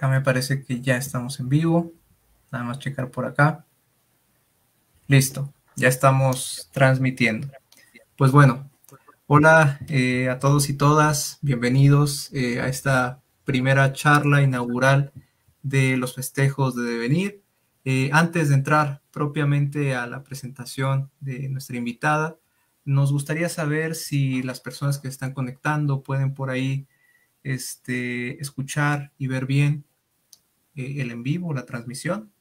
Acá me parece que ya estamos en vivo. Nada más checar por acá. Listo, ya estamos transmitiendo. Pues bueno, hola eh, a todos y todas, bienvenidos eh, a esta primera charla inaugural de los festejos de devenir. Eh, antes de entrar propiamente a la presentación de nuestra invitada, nos gustaría saber si las personas que están conectando pueden por ahí este, escuchar y ver bien el en vivo, la transmisión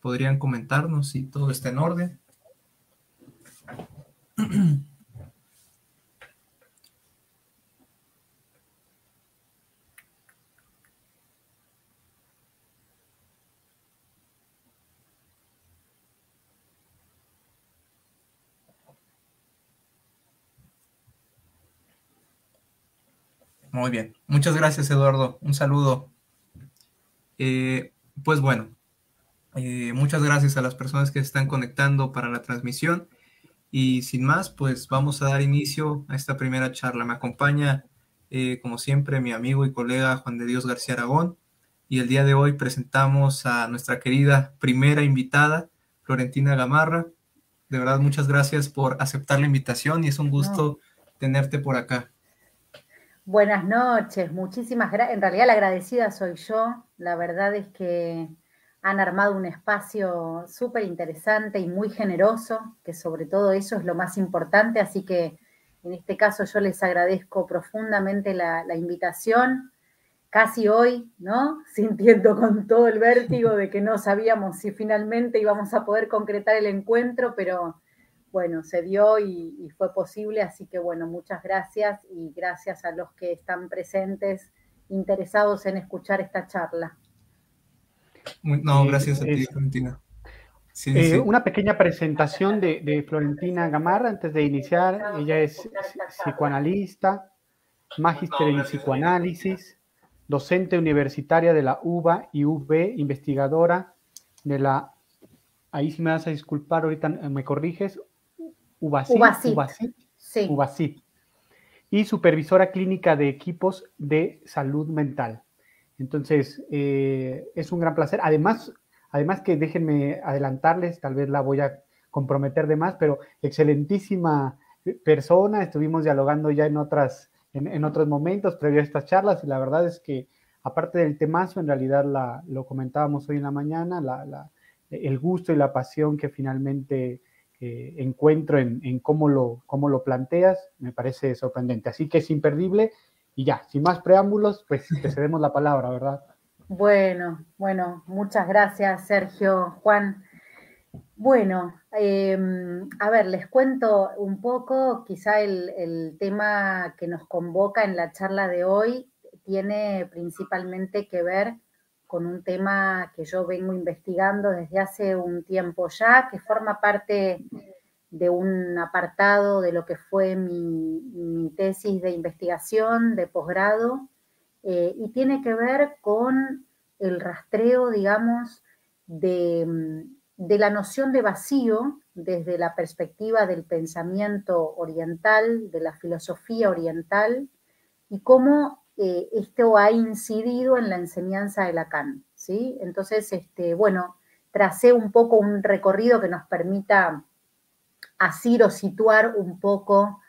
podrían comentarnos si todo está en orden. Muy bien. Muchas gracias, Eduardo. Un saludo. Eh, pues bueno, eh, muchas gracias a las personas que se están conectando para la transmisión. Y sin más, pues vamos a dar inicio a esta primera charla. Me acompaña, eh, como siempre, mi amigo y colega Juan de Dios García Aragón. Y el día de hoy presentamos a nuestra querida primera invitada, Florentina Gamarra. De verdad, muchas gracias por aceptar la invitación y es un gusto tenerte por acá. Buenas noches, muchísimas gracias. En realidad la agradecida soy yo. La verdad es que han armado un espacio súper interesante y muy generoso, que sobre todo eso es lo más importante, así que en este caso yo les agradezco profundamente la, invitación, casi hoy, ¿no? Sintiendo con todo el vértigo de que no sabíamos si finalmente íbamos a poder concretar el encuentro, pero bueno, se dio y, y fue posible, así que bueno, muchas gracias y gracias a los que están presentes interesados en escuchar esta charla. No, gracias a ti, Florentina. Eh, una pequeña presentación de, Florentina Gamarra antes de iniciar. Ella es psicoanalista, magíster en psicoanálisis, docente universitaria de la UBA y UB, investigadora de la, ahí sí me vas a disculpar, ahorita me corriges, UBACIT, sí. y supervisora clínica de equipos de salud mental. Entonces, eh, es un gran placer. Además, además que déjenme adelantarles, tal vez la voy a comprometer de más, pero excelentísima persona. Estuvimos dialogando ya en, otras, en, otros momentos previo a estas charlas y la verdad es que, aparte del temazo, en realidad la, lo comentábamos hoy en la mañana, la, el gusto y la pasión que finalmente eh, encuentro en, cómo, lo, cómo lo planteas, me parece sorprendente. Así que es imperdible y ya, sin más preámbulos, pues te cedemos la palabra, ¿verdad? Bueno, bueno, muchas gracias, Sergio, Juan. Bueno, em, a ver, les cuento un poco, quizá el, el, tema que nos convoca en la charla de hoy tiene principalmente que ver con un tema que yo vengo investigando desde hace un tiempo ya, que forma parte de un apartado de lo que fue mi, tesis de investigación de posgrado eh, y tiene que ver con el rastreo, digamos, de, la noción de vacío desde la perspectiva del pensamiento oriental, de la filosofía oriental y cómo esto ha incidido en la enseñanza de Lacan. ¿sí? Entonces, este, bueno, tracé un poco un recorrido que nos permita así o situar un poco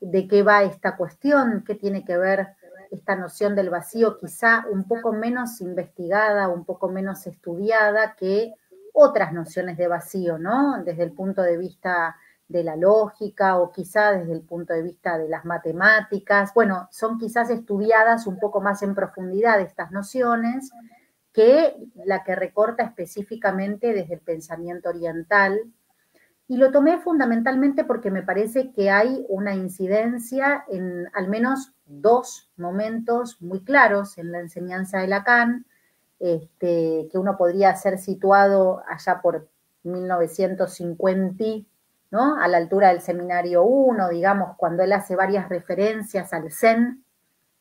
de qué va esta cuestión, qué tiene que ver esta noción del vacío, quizá un poco menos investigada, un poco menos estudiada que otras nociones de vacío, ¿no? Desde el punto de vista de la lógica o quizá desde el punto de vista de las matemáticas. Bueno, son quizás estudiadas un poco más en profundidad estas nociones que la que recorta específicamente desde el pensamiento oriental y lo tomé fundamentalmente porque me parece que hay una incidencia en al menos dos momentos muy claros en la enseñanza de Lacan, este, que uno podría ser situado allá por 1950, ¿no? A la altura del seminario 1, digamos, cuando él hace varias referencias al Zen,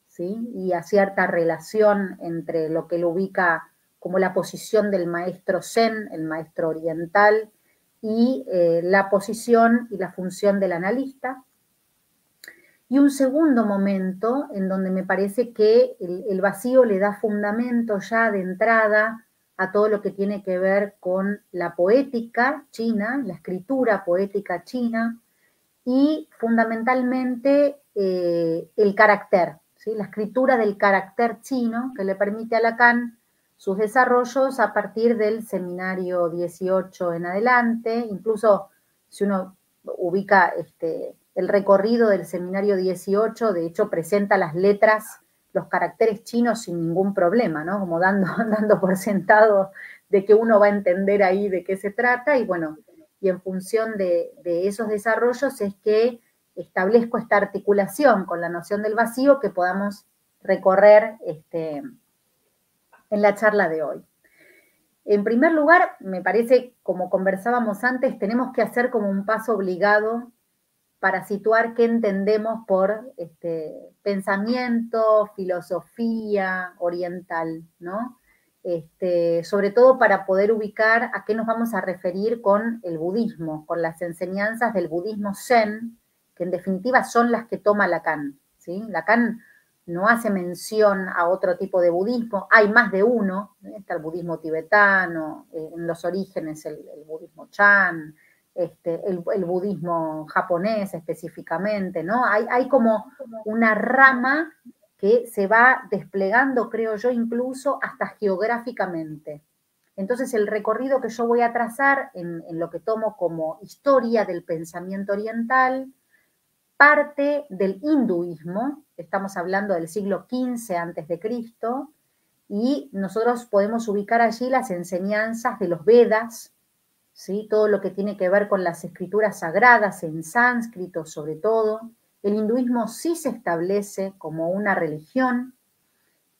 ¿sí? Y a cierta relación entre lo que él ubica como la posición del maestro Zen, el maestro oriental, y eh, la posición y la función del analista. Y un segundo momento en donde me parece que el, vacío le da fundamento ya de entrada a todo lo que tiene que ver con la poética china, la escritura poética china y fundamentalmente eh, el carácter, ¿sí? la escritura del carácter chino que le permite a Lacan sus desarrollos a partir del seminario 18 en adelante, incluso si uno ubica este, el recorrido del seminario 18, de hecho presenta las letras, los caracteres chinos sin ningún problema, ¿no? Como dando, dando por sentado de que uno va a entender ahí de qué se trata y bueno, y en función de, esos desarrollos es que establezco esta articulación con la noción del vacío que podamos recorrer este, en la charla de hoy. En primer lugar, me parece, como conversábamos antes, tenemos que hacer como un paso obligado para situar qué entendemos por este, pensamiento, filosofía oriental, ¿no? Este, sobre todo para poder ubicar a qué nos vamos a referir con el budismo, con las enseñanzas del budismo zen, que en definitiva son las que toma Lacan. ¿sí? Lacan no hace mención a otro tipo de budismo, hay más de uno, ¿eh? está el budismo tibetano, eh, en los orígenes el, budismo chan, este, el, budismo japonés específicamente, ¿no? Hay, hay como una rama que se va desplegando, creo yo, incluso hasta geográficamente. Entonces, el recorrido que yo voy a trazar en, en lo que tomo como historia del pensamiento oriental, parte del hinduismo, estamos hablando del siglo XV antes de Cristo, y nosotros podemos ubicar allí las enseñanzas de los Vedas, ¿sí? todo lo que tiene que ver con las escrituras sagradas en sánscrito sobre todo. El hinduismo sí se establece como una religión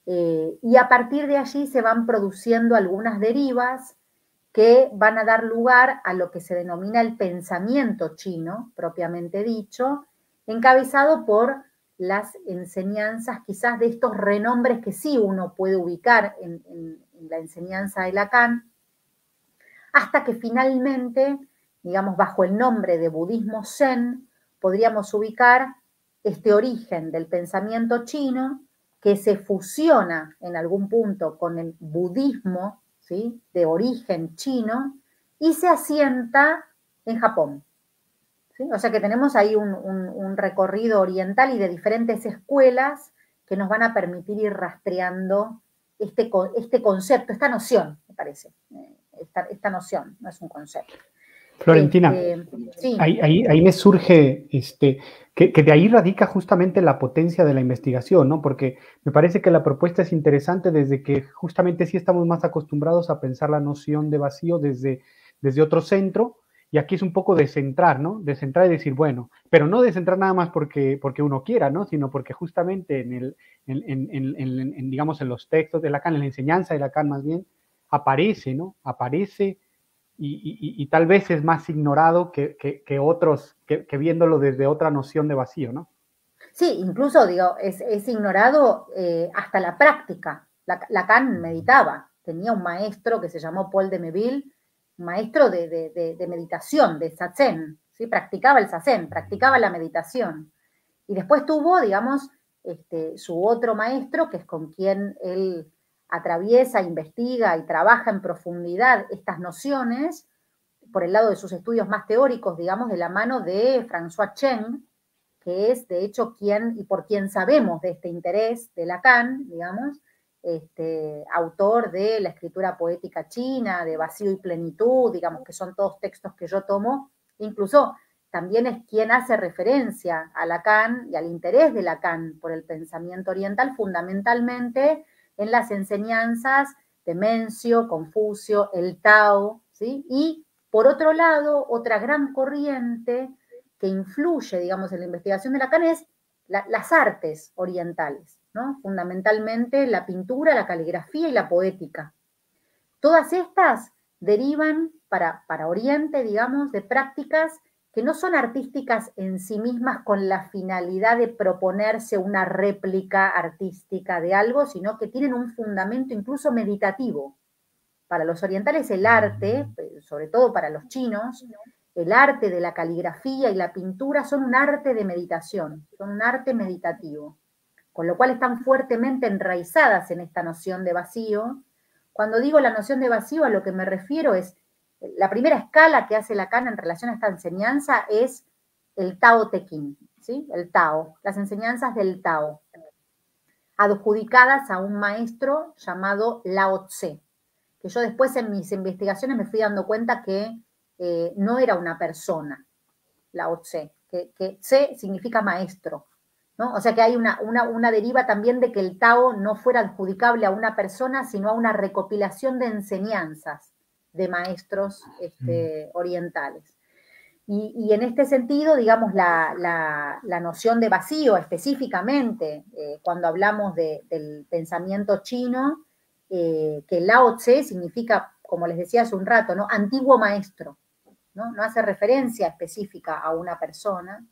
eh, y a partir de allí se van produciendo algunas derivas que van a dar lugar a lo que se denomina el pensamiento chino, propiamente dicho, encabezado por las enseñanzas quizás de estos renombres que sí uno puede ubicar en, la enseñanza de Lacan, hasta que finalmente, digamos, bajo el nombre de budismo zen, podríamos ubicar este origen del pensamiento chino que se fusiona en algún punto con el budismo ¿sí? de origen chino y se asienta en Japón. O sea que tenemos ahí un, recorrido oriental y de diferentes escuelas que nos van a permitir ir rastreando este, este concepto, esta noción, me parece. Eh, esta, noción, no es un concepto. Florentina, este, ahí, me surge este, que, que, de ahí radica justamente la potencia de la investigación, ¿no? Porque me parece que la propuesta es interesante desde que justamente sí estamos más acostumbrados a pensar la noción de vacío desde, desde otro centro, y aquí es un poco de centrar, ¿no? De centrar y decir, bueno, pero no de centrar nada más porque, porque uno quiera, ¿no? Sino porque justamente en, el, en, digamos, en los textos de Lacan, en la enseñanza de Lacan más bien, aparece, ¿no? Aparece y, tal vez es más ignorado que, otros, que, viéndolo desde otra noción de vacío, ¿no? Sí, incluso, digo, es, ignorado eh, hasta la práctica. Lacan meditaba, tenía un maestro que se llamó Paul de Meville, maestro de, meditación, de sazen, ¿sí? practicaba el sazen, practicaba la meditación. Y después tuvo, digamos, este, su otro maestro, que es con quien él atraviesa, investiga y trabaja en profundidad estas nociones, por el lado de sus estudios más teóricos, digamos, de la mano de François Chen, que es de hecho quien y por quien sabemos de este interés de Lacan, digamos, este, autor de la escritura poética china, de Vacío y Plenitud, digamos que son todos textos que yo tomo, incluso también es quien hace referencia a Lacan y al interés de Lacan por el pensamiento oriental, fundamentalmente en las enseñanzas de Mencio, Confucio, el Tao, ¿sí? Y por otro lado, otra gran corriente que influye, digamos, en la investigación de Lacan es las artes orientales. Fundamentalmente la pintura, la caligrafía y la poética. Todas estas derivan para, para Oriente, digamos, de prácticas que no son artísticas en sí mismas con la finalidad de proponerse una réplica artística de algo, sino que tienen un fundamento incluso meditativo. Para los orientales el arte, sobre todo para los chinos, el arte de la caligrafía y la pintura son un arte de meditación, son un arte meditativo, con lo cual están fuertemente enraizadas en esta noción de vacío. Cuando digo la noción de vacío, a lo que me refiero es, la primera escala que hace Lacan en relación a esta enseñanza es el Tao Te ¿sí? El Tao, las enseñanzas del Tao, adjudicadas a un maestro llamado Lao Tse, que yo después en mis investigaciones me fui dando cuenta que eh, no era una persona, Lao Tse, que, que Tse significa maestro, ¿no? O sea que hay una, una, deriva también de que el Tao no fuera adjudicable a una persona, sino a una recopilación de enseñanzas de maestros este, mm. orientales. Y, en este sentido, digamos, la, noción de vacío específicamente, eh, cuando hablamos del pensamiento chino, eh, que Lao Tse significa, como les decía hace un rato, ¿no? antiguo maestro, ¿no? no hace referencia específica a una persona,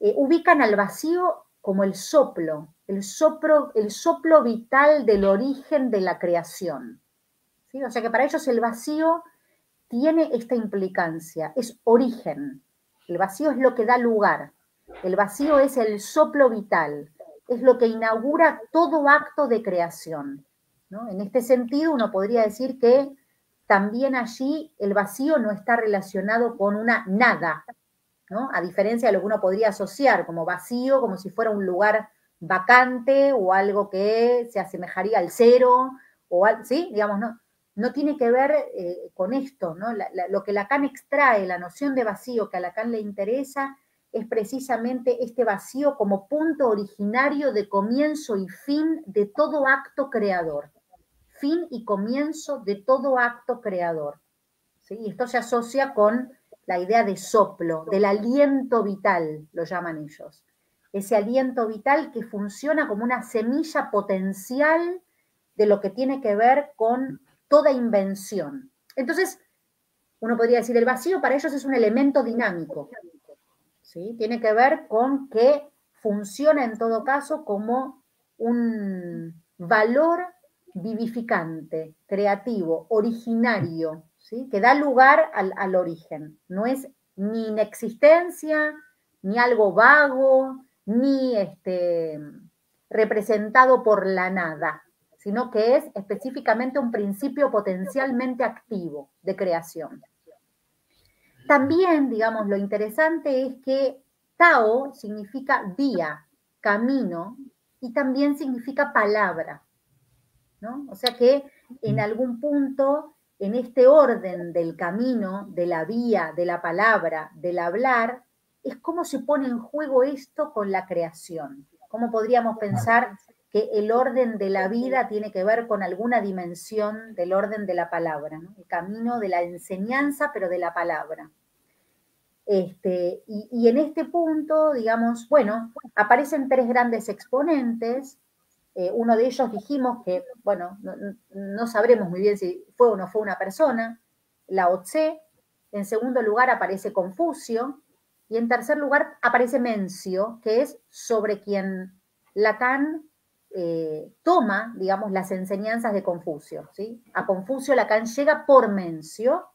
eh, ubican al vacío como el soplo, el soplo, el soplo vital del origen de la creación. O sea que para ellos el vacío tiene esta implicancia, es origen. El vacío es lo que da lugar. El vacío es el soplo vital, es lo que inaugura todo acto de creación. En este sentido, uno podría decir que también allí el vacío no está relacionado con una nada, ¿no? a diferencia de lo que uno podría asociar como vacío, como si fuera un lugar vacante o algo que se asemejaría al cero, o ¿sí? Digamos, no, no tiene que ver eh, con esto, ¿no? lo que Lacan extrae, la noción de vacío que a Lacan le interesa, es precisamente este vacío como punto originario de comienzo y fin de todo acto creador. Fin y comienzo de todo acto creador. ¿sí? Esto se asocia con la idea de soplo, del aliento vital, lo llaman ellos. Ese aliento vital que funciona como una semilla potencial de lo que tiene que ver con toda invención. Entonces, uno podría decir, el vacío para ellos es un elemento dinámico. ¿sí? Tiene que ver con que funciona en todo caso como un valor vivificante, creativo, originario, ¿sí? que da lugar al, al origen. No es ni inexistencia, ni algo vago, ni este, representado por la nada sino que es específicamente un principio potencialmente activo de creación. También, digamos, lo interesante es que Tao significa vía, camino, y también significa palabra. ¿no? O sea que en algún punto, en este orden del camino, de la vía, de la palabra, del hablar, es cómo se pone en juego esto con la creación. ¿Cómo podríamos pensar que el orden de la vida tiene que ver con alguna dimensión del orden de la palabra, el camino de la enseñanza, pero de la palabra. Este, y, en este punto, digamos, bueno, aparecen tres grandes exponentes. Eh, uno de ellos dijimos que, bueno, no, sabremos muy bien si fue o no fue una persona, Lao Tse. En segundo lugar aparece Confucio. Y en tercer lugar aparece Mencio, que es sobre quien Lacan eh, toma, digamos, las enseñanzas de Confucio. ¿sí? A Confucio Lacan llega por mencio,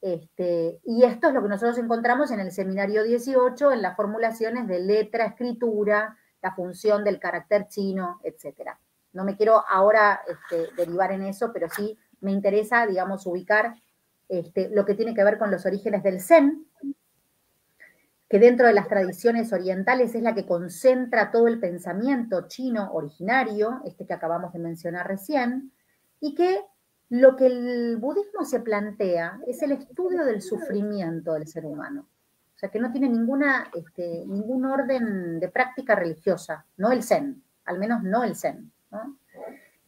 este, y esto es lo que nosotros encontramos en el seminario 18, en las formulaciones de letra, escritura, la función del carácter chino, etc. No me quiero ahora este, derivar en eso, pero sí me interesa, digamos, ubicar este, lo que tiene que ver con los orígenes del Zen, que dentro de las tradiciones orientales es la que concentra todo el pensamiento chino originario, este que acabamos de mencionar recién, y que lo que el budismo se plantea es el estudio del sufrimiento del ser humano. O sea, que no tiene ninguna, este, ningún orden de práctica religiosa, no el zen, al menos no el zen.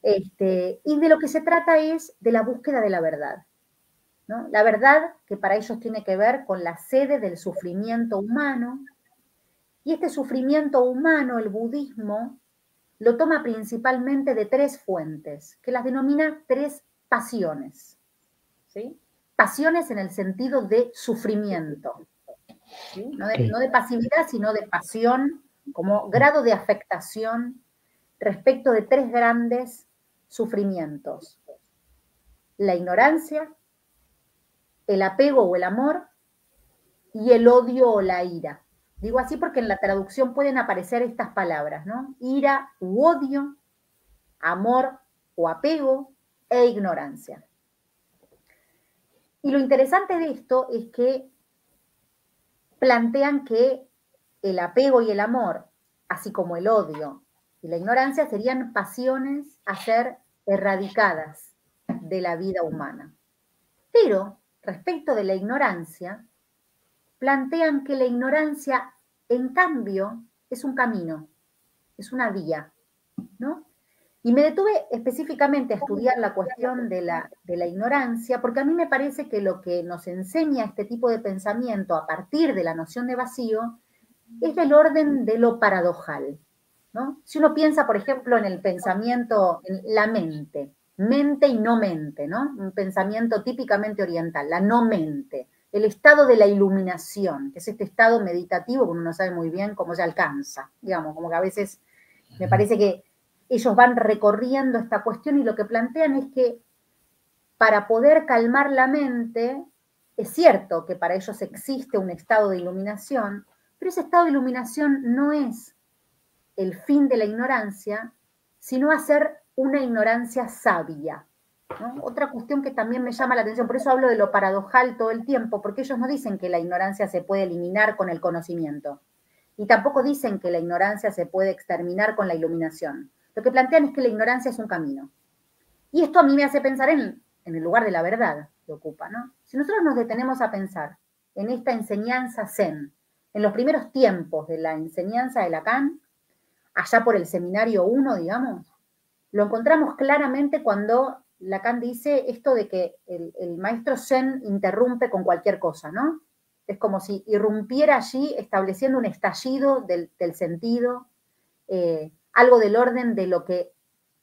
Este, y de lo que se trata es de la búsqueda de la verdad. La verdad que para ellos tiene que ver con la sede del sufrimiento humano. Y este sufrimiento humano, el budismo, lo toma principalmente de tres fuentes, que las denomina tres pasiones. ¿sí? Pasiones en el sentido de sufrimiento. No, de, no de pasividad, sino de pasión como grado de afectación respecto de tres grandes sufrimientos. La ignorancia, el apego o el amor y el odio o la ira. Digo así porque en la traducción pueden aparecer estas palabras, ¿no? Ira u odio, amor o apego e ignorancia. Y lo interesante de esto es que plantean que el apego y el amor, así como el odio y la ignorancia, serían pasiones a ser erradicadas de la vida humana. Pero respecto de la ignorancia, plantean que la ignorancia, en cambio, es un camino, es una vía, ¿no? Y me detuve específicamente a estudiar la cuestión de la, de la, ignorancia, porque a mí me parece que lo que nos enseña este tipo de pensamiento a partir de la noción de vacío es del orden de lo paradojal. ¿no? Si uno piensa, por ejemplo, en el pensamiento, en la mente, mente y no mente, ¿no? un pensamiento típicamente oriental, la no mente, el estado de la iluminación, que es este estado meditativo que uno no sabe muy bien cómo se alcanza, digamos, como que a veces me parece que ellos van recorriendo esta cuestión y lo que plantean es que para poder calmar la mente, es cierto que para ellos existe un estado de iluminación, pero ese estado de iluminación no es el fin de la ignorancia, sino hacer una ignorancia sabia. Otra cuestión que también me llama la atención, por eso hablo de lo paradojal todo el tiempo, porque ellos no dicen que la ignorancia se puede eliminar con el conocimiento, y tampoco dicen que la ignorancia se puede exterminar con la iluminación. Lo que plantean es que la ignorancia es un camino. Y esto a mí me hace pensar en, el lugar de la verdad que ocupa, ¿no? Si nosotros nos detenemos a pensar en esta enseñanza zen, en los primeros tiempos de la enseñanza de Lacan, allá por el seminario 1, digamos, lo encontramos claramente cuando Lacan dice esto de que el, maestro Zen interrumpe con cualquier cosa, ¿no? Es como si irrumpiera allí estableciendo un estallido del, sentido, eh, algo del orden de lo que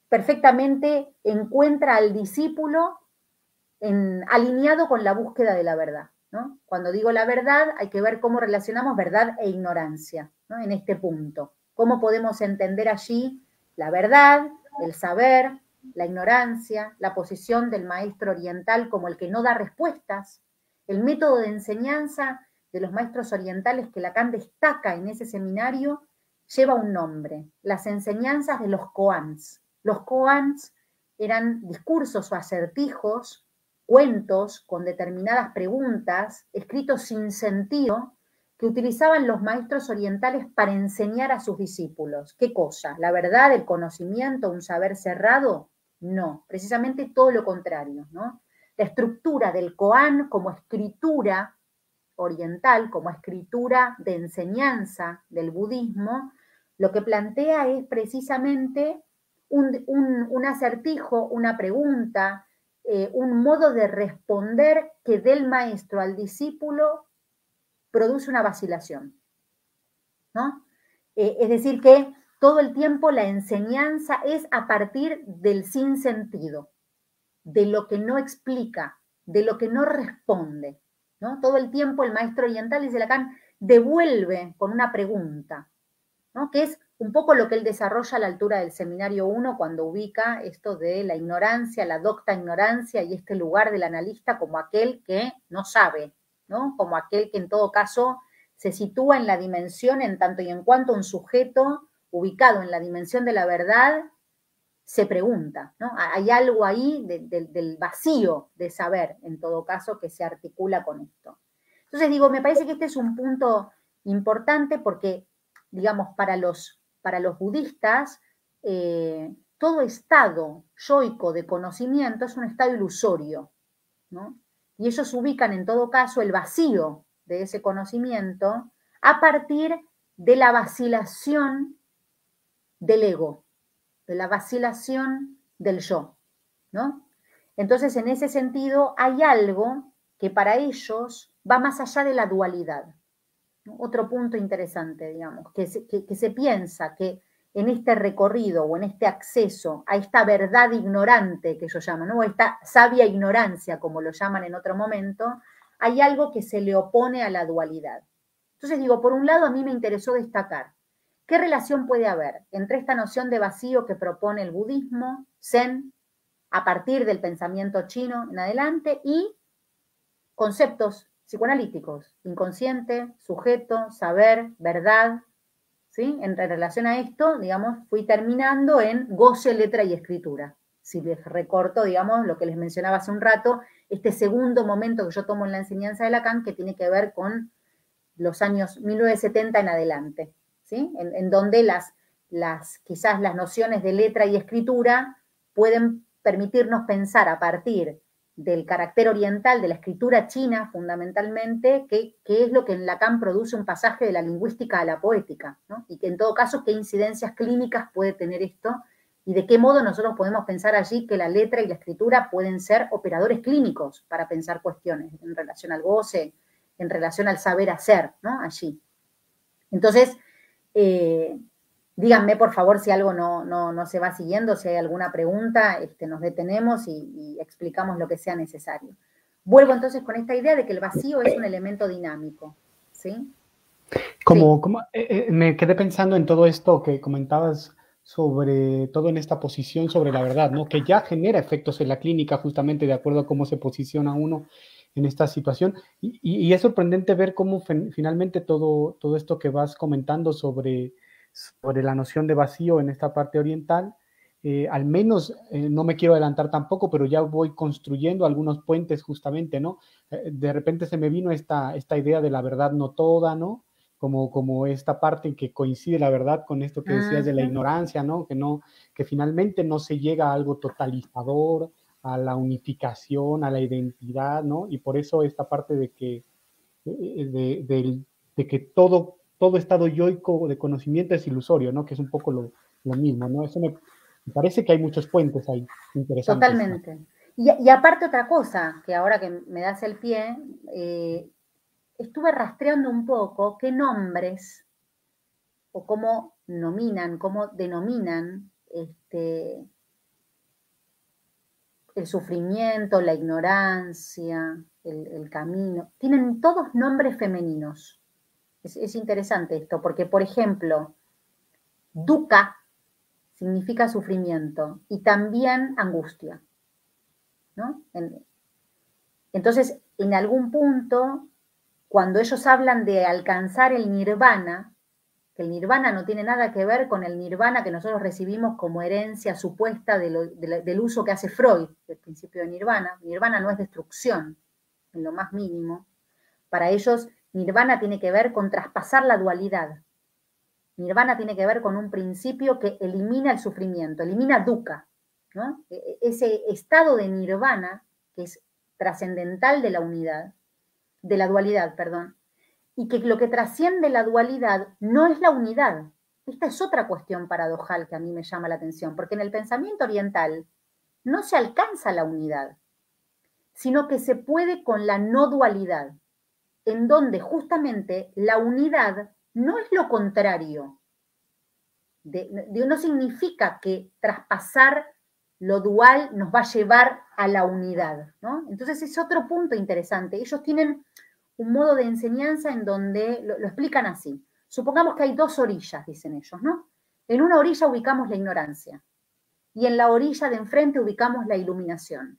perfectamente encuentra al discípulo alineado con la búsqueda de la verdad. ¿no? Cuando digo la verdad, hay que ver cómo relacionamos verdad e ignorancia ¿no? en este punto. Cómo podemos entender allí la verdad, el saber, la ignorancia, la posición del maestro oriental como el que no da respuestas, el método de enseñanza de los maestros orientales que Lacan destaca en ese seminario lleva un nombre, las enseñanzas de los koans. Los koans eran discursos o acertijos, cuentos con determinadas preguntas, escritos sin sentido, que utilizaban los maestros orientales para enseñar a sus discípulos. ¿Qué cosa? ¿La verdad, el conocimiento, un saber cerrado? No, precisamente todo lo contrario, ¿no? La estructura del Koan como escritura oriental, como escritura de enseñanza del budismo, lo que plantea es precisamente un, acertijo, una pregunta, eh, un modo de responder que del maestro al discípulo produce una vacilación. ¿no? Eh, es decir, que todo el tiempo la enseñanza es a partir del sinsentido, de lo que no explica, de lo que no responde. ¿no? Todo el tiempo el maestro oriental, dice Lacan, devuelve con una pregunta que es un poco lo que él desarrolla a la altura del seminario 1 cuando ubica esto de la ignorancia, la docta ignorancia y este lugar del analista como aquel que no sabe, ¿no? como aquel que en todo caso se sitúa en la dimensión en tanto y en cuanto un sujeto ubicado en la dimensión de la verdad se pregunta, ¿no? Hay algo ahí del vacío de saber, en todo caso, que se articula con esto. Entonces digo, me parece que este es un punto importante porque digamos, para los, para los budistas, eh, todo estado yoico de conocimiento es un estado ilusorio, ¿no? Y ellos ubican en todo caso el vacío de ese conocimiento a partir de la vacilación del ego, de la vacilación del yo, ¿no? Entonces, en ese sentido, hay algo que para ellos va más allá de la dualidad. Otro punto interesante, digamos, que se, que, se piensa que en este recorrido o en este acceso a esta verdad ignorante que ellos llaman, o esta sabia ignorancia, como lo llaman en otro momento, hay algo que se le opone a la dualidad. Entonces digo, por un lado a mí me interesó destacar qué relación puede haber entre esta noción de vacío que propone el budismo, zen, a partir del pensamiento chino en adelante, y conceptos psicoanalíticos, inconsciente, sujeto, saber, verdad, En relación a esto, digamos, fui terminando en goce, letra y escritura. Si les recorto, digamos, lo que les mencionaba hace un rato, este segundo momento que yo tomo en la enseñanza de Lacan, que tiene que ver con los años 1970 en adelante, ¿sí? En, donde las, las, quizás las nociones de letra y escritura pueden permitirnos pensar a partir del carácter oriental, de la escritura china fundamentalmente, que, es lo que en Lacan produce un pasaje de la lingüística a la poética, y que en todo caso qué incidencias clínicas puede tener esto y de qué modo nosotros podemos pensar allí que la letra y la escritura pueden ser operadores clínicos para pensar cuestiones en relación al goce, en relación al saber hacer, ¿no? Allí. Entonces, eh, díganme por favor si algo no, se va siguiendo, si hay alguna pregunta, este, nos detenemos y, explicamos lo que sea necesario. Vuelvo entonces con esta idea de que el vacío es un elemento dinámico, ¿sí? Como, como eh, eh, me quedé pensando en todo esto que comentabas sobre todo en esta posición sobre la verdad, ¿no? Que ya genera efectos en la clínica justamente de acuerdo a cómo se posiciona uno en esta situación. Y, es sorprendente ver cómo finalmente todo, todo esto que vas comentando sobre, sobre la noción de vacío en esta parte oriental, eh, al menos eh, no me quiero adelantar tampoco, pero ya voy construyendo algunos puentes justamente, ¿no? Eh, de repente se me vino esta, esta idea de la verdad no toda, ¿no? Como, como esta parte en que coincide la verdad con esto que decías de la ignorancia, ¿no? Que, no, que finalmente no se llega a algo totalizador, a la unificación, a la identidad, ¿no? Y por eso esta parte de que, de, de que todo todo estado yoico de conocimiento es ilusorio, ¿no? Que es un poco lo, mismo, ¿no? Eso me, parece que hay muchos puentes ahí interesantes. Totalmente. Y, aparte otra cosa, que ahora que me das el pie, eh, estuve rastreando un poco qué nombres o cómo nominan, cómo denominan este, el sufrimiento, la ignorancia, el camino. Tienen todos nombres femeninos. Es, interesante esto, porque, por ejemplo, dukkha significa sufrimiento y también angustia. ¿no? entonces, en algún punto, cuando ellos hablan de alcanzar el nirvana, que el nirvana no tiene nada que ver con el nirvana que nosotros recibimos como herencia supuesta del uso que hace Freud del principio de nirvana. Nirvana no es destrucción, en lo más mínimo. Para ellos, Nirvana tiene que ver con traspasar la dualidad. Nirvana tiene que ver con un principio que elimina el sufrimiento, elimina dukkha. E, e, ese estado de nirvana, que es trascendental de la unidad, de la dualidad, perdón, y que lo que trasciende la dualidad no es la unidad. Esta es otra cuestión paradojal que a mí me llama la atención, porque en el pensamiento oriental no se alcanza la unidad, sino que se puede con la no dualidad en donde justamente la unidad no es lo contrario. no significa que traspasar lo dual nos va a llevar a la unidad. ¿no? Entonces es otro punto interesante. Ellos tienen un modo de enseñanza en donde lo, lo explican así. Supongamos que hay dos orillas, dicen ellos, ¿no? En una orilla ubicamos la ignorancia y en la orilla de enfrente ubicamos la iluminación.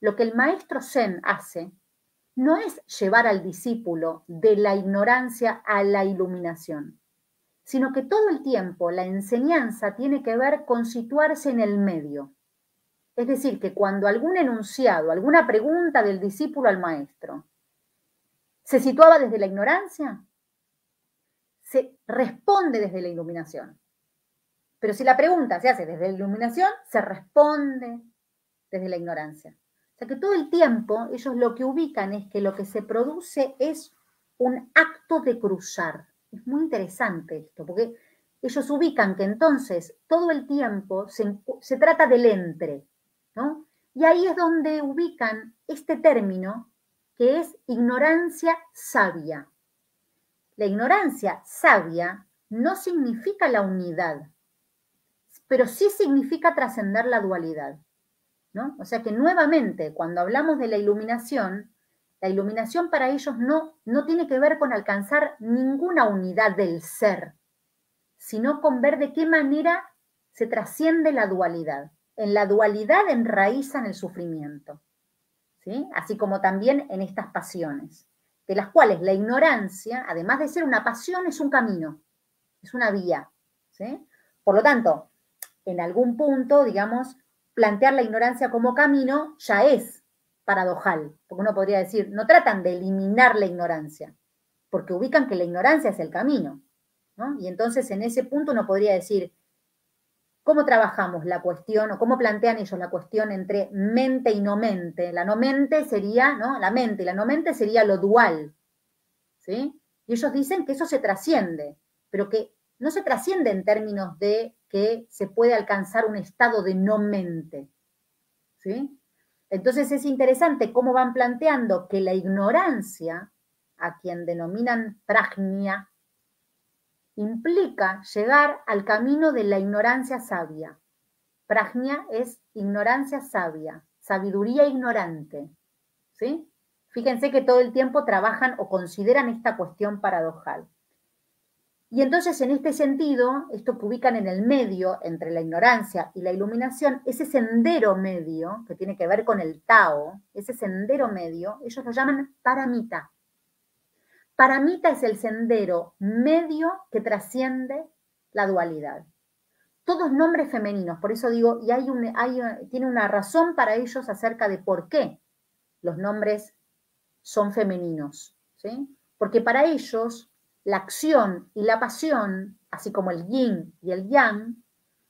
Lo que el maestro Zen hace no es llevar al discípulo de la ignorancia a la iluminación, sino que todo el tiempo la enseñanza tiene que ver con situarse en el medio. Es decir, que cuando algún enunciado, alguna pregunta del discípulo al maestro, se situaba desde la ignorancia, se responde desde la iluminación. Pero si la pregunta se hace desde la iluminación, se responde desde la ignorancia. Que todo el tiempo ellos lo que ubican es que lo que se produce es un acto de cruzar. Es muy interesante esto, porque ellos ubican que entonces todo el tiempo se, trata del entre, ¿no? Y ahí es donde ubican este término que es ignorancia sabia. La ignorancia sabia no significa la unidad, pero sí significa trascender la dualidad. O sea que nuevamente, cuando hablamos de la iluminación, la iluminación para ellos no, no tiene que ver con alcanzar ninguna unidad del ser, sino con ver de qué manera se trasciende la dualidad. En la dualidad enraizan el sufrimiento, ¿sí? así como también en estas pasiones. de las cuales la ignorancia, además de ser una pasión, es un camino, es una vía. Por lo tanto, en algún punto, digamos, plantear la ignorancia como camino ya es paradojal, porque uno podría decir, no tratan de eliminar la ignorancia, porque ubican que la ignorancia es el camino. Y entonces en ese punto uno podría decir, ¿cómo trabajamos la cuestión o cómo plantean ellos la cuestión entre mente y no mente? La no mente sería, ¿no? La mente y la no mente sería lo dual, ¿sí? Y ellos dicen que eso se trasciende, pero que no se trasciende en términos de que se puede alcanzar un estado de no mente, ¿sí? Entonces es interesante cómo van planteando que la ignorancia, a quien denominan prajnia, implica llegar al camino de la ignorancia sabia. Prajna es ignorancia sabia, sabiduría ignorante. ¿Sí? Fíjense que todo el tiempo trabajan o consideran esta cuestión paradojal. Y entonces, en este sentido, esto que ubican en el medio entre la ignorancia y la iluminación, ese sendero medio, que tiene que ver con el Tao, ese sendero medio, ellos lo llaman paramita. Paramita es el sendero medio que trasciende la dualidad. Todos nombres femeninos, por eso digo, y hay, tiene una razón para ellos acerca de por qué los nombres son femeninos, ¿sí? Porque para ellos la acción y la pasión, así como el yin y el yang,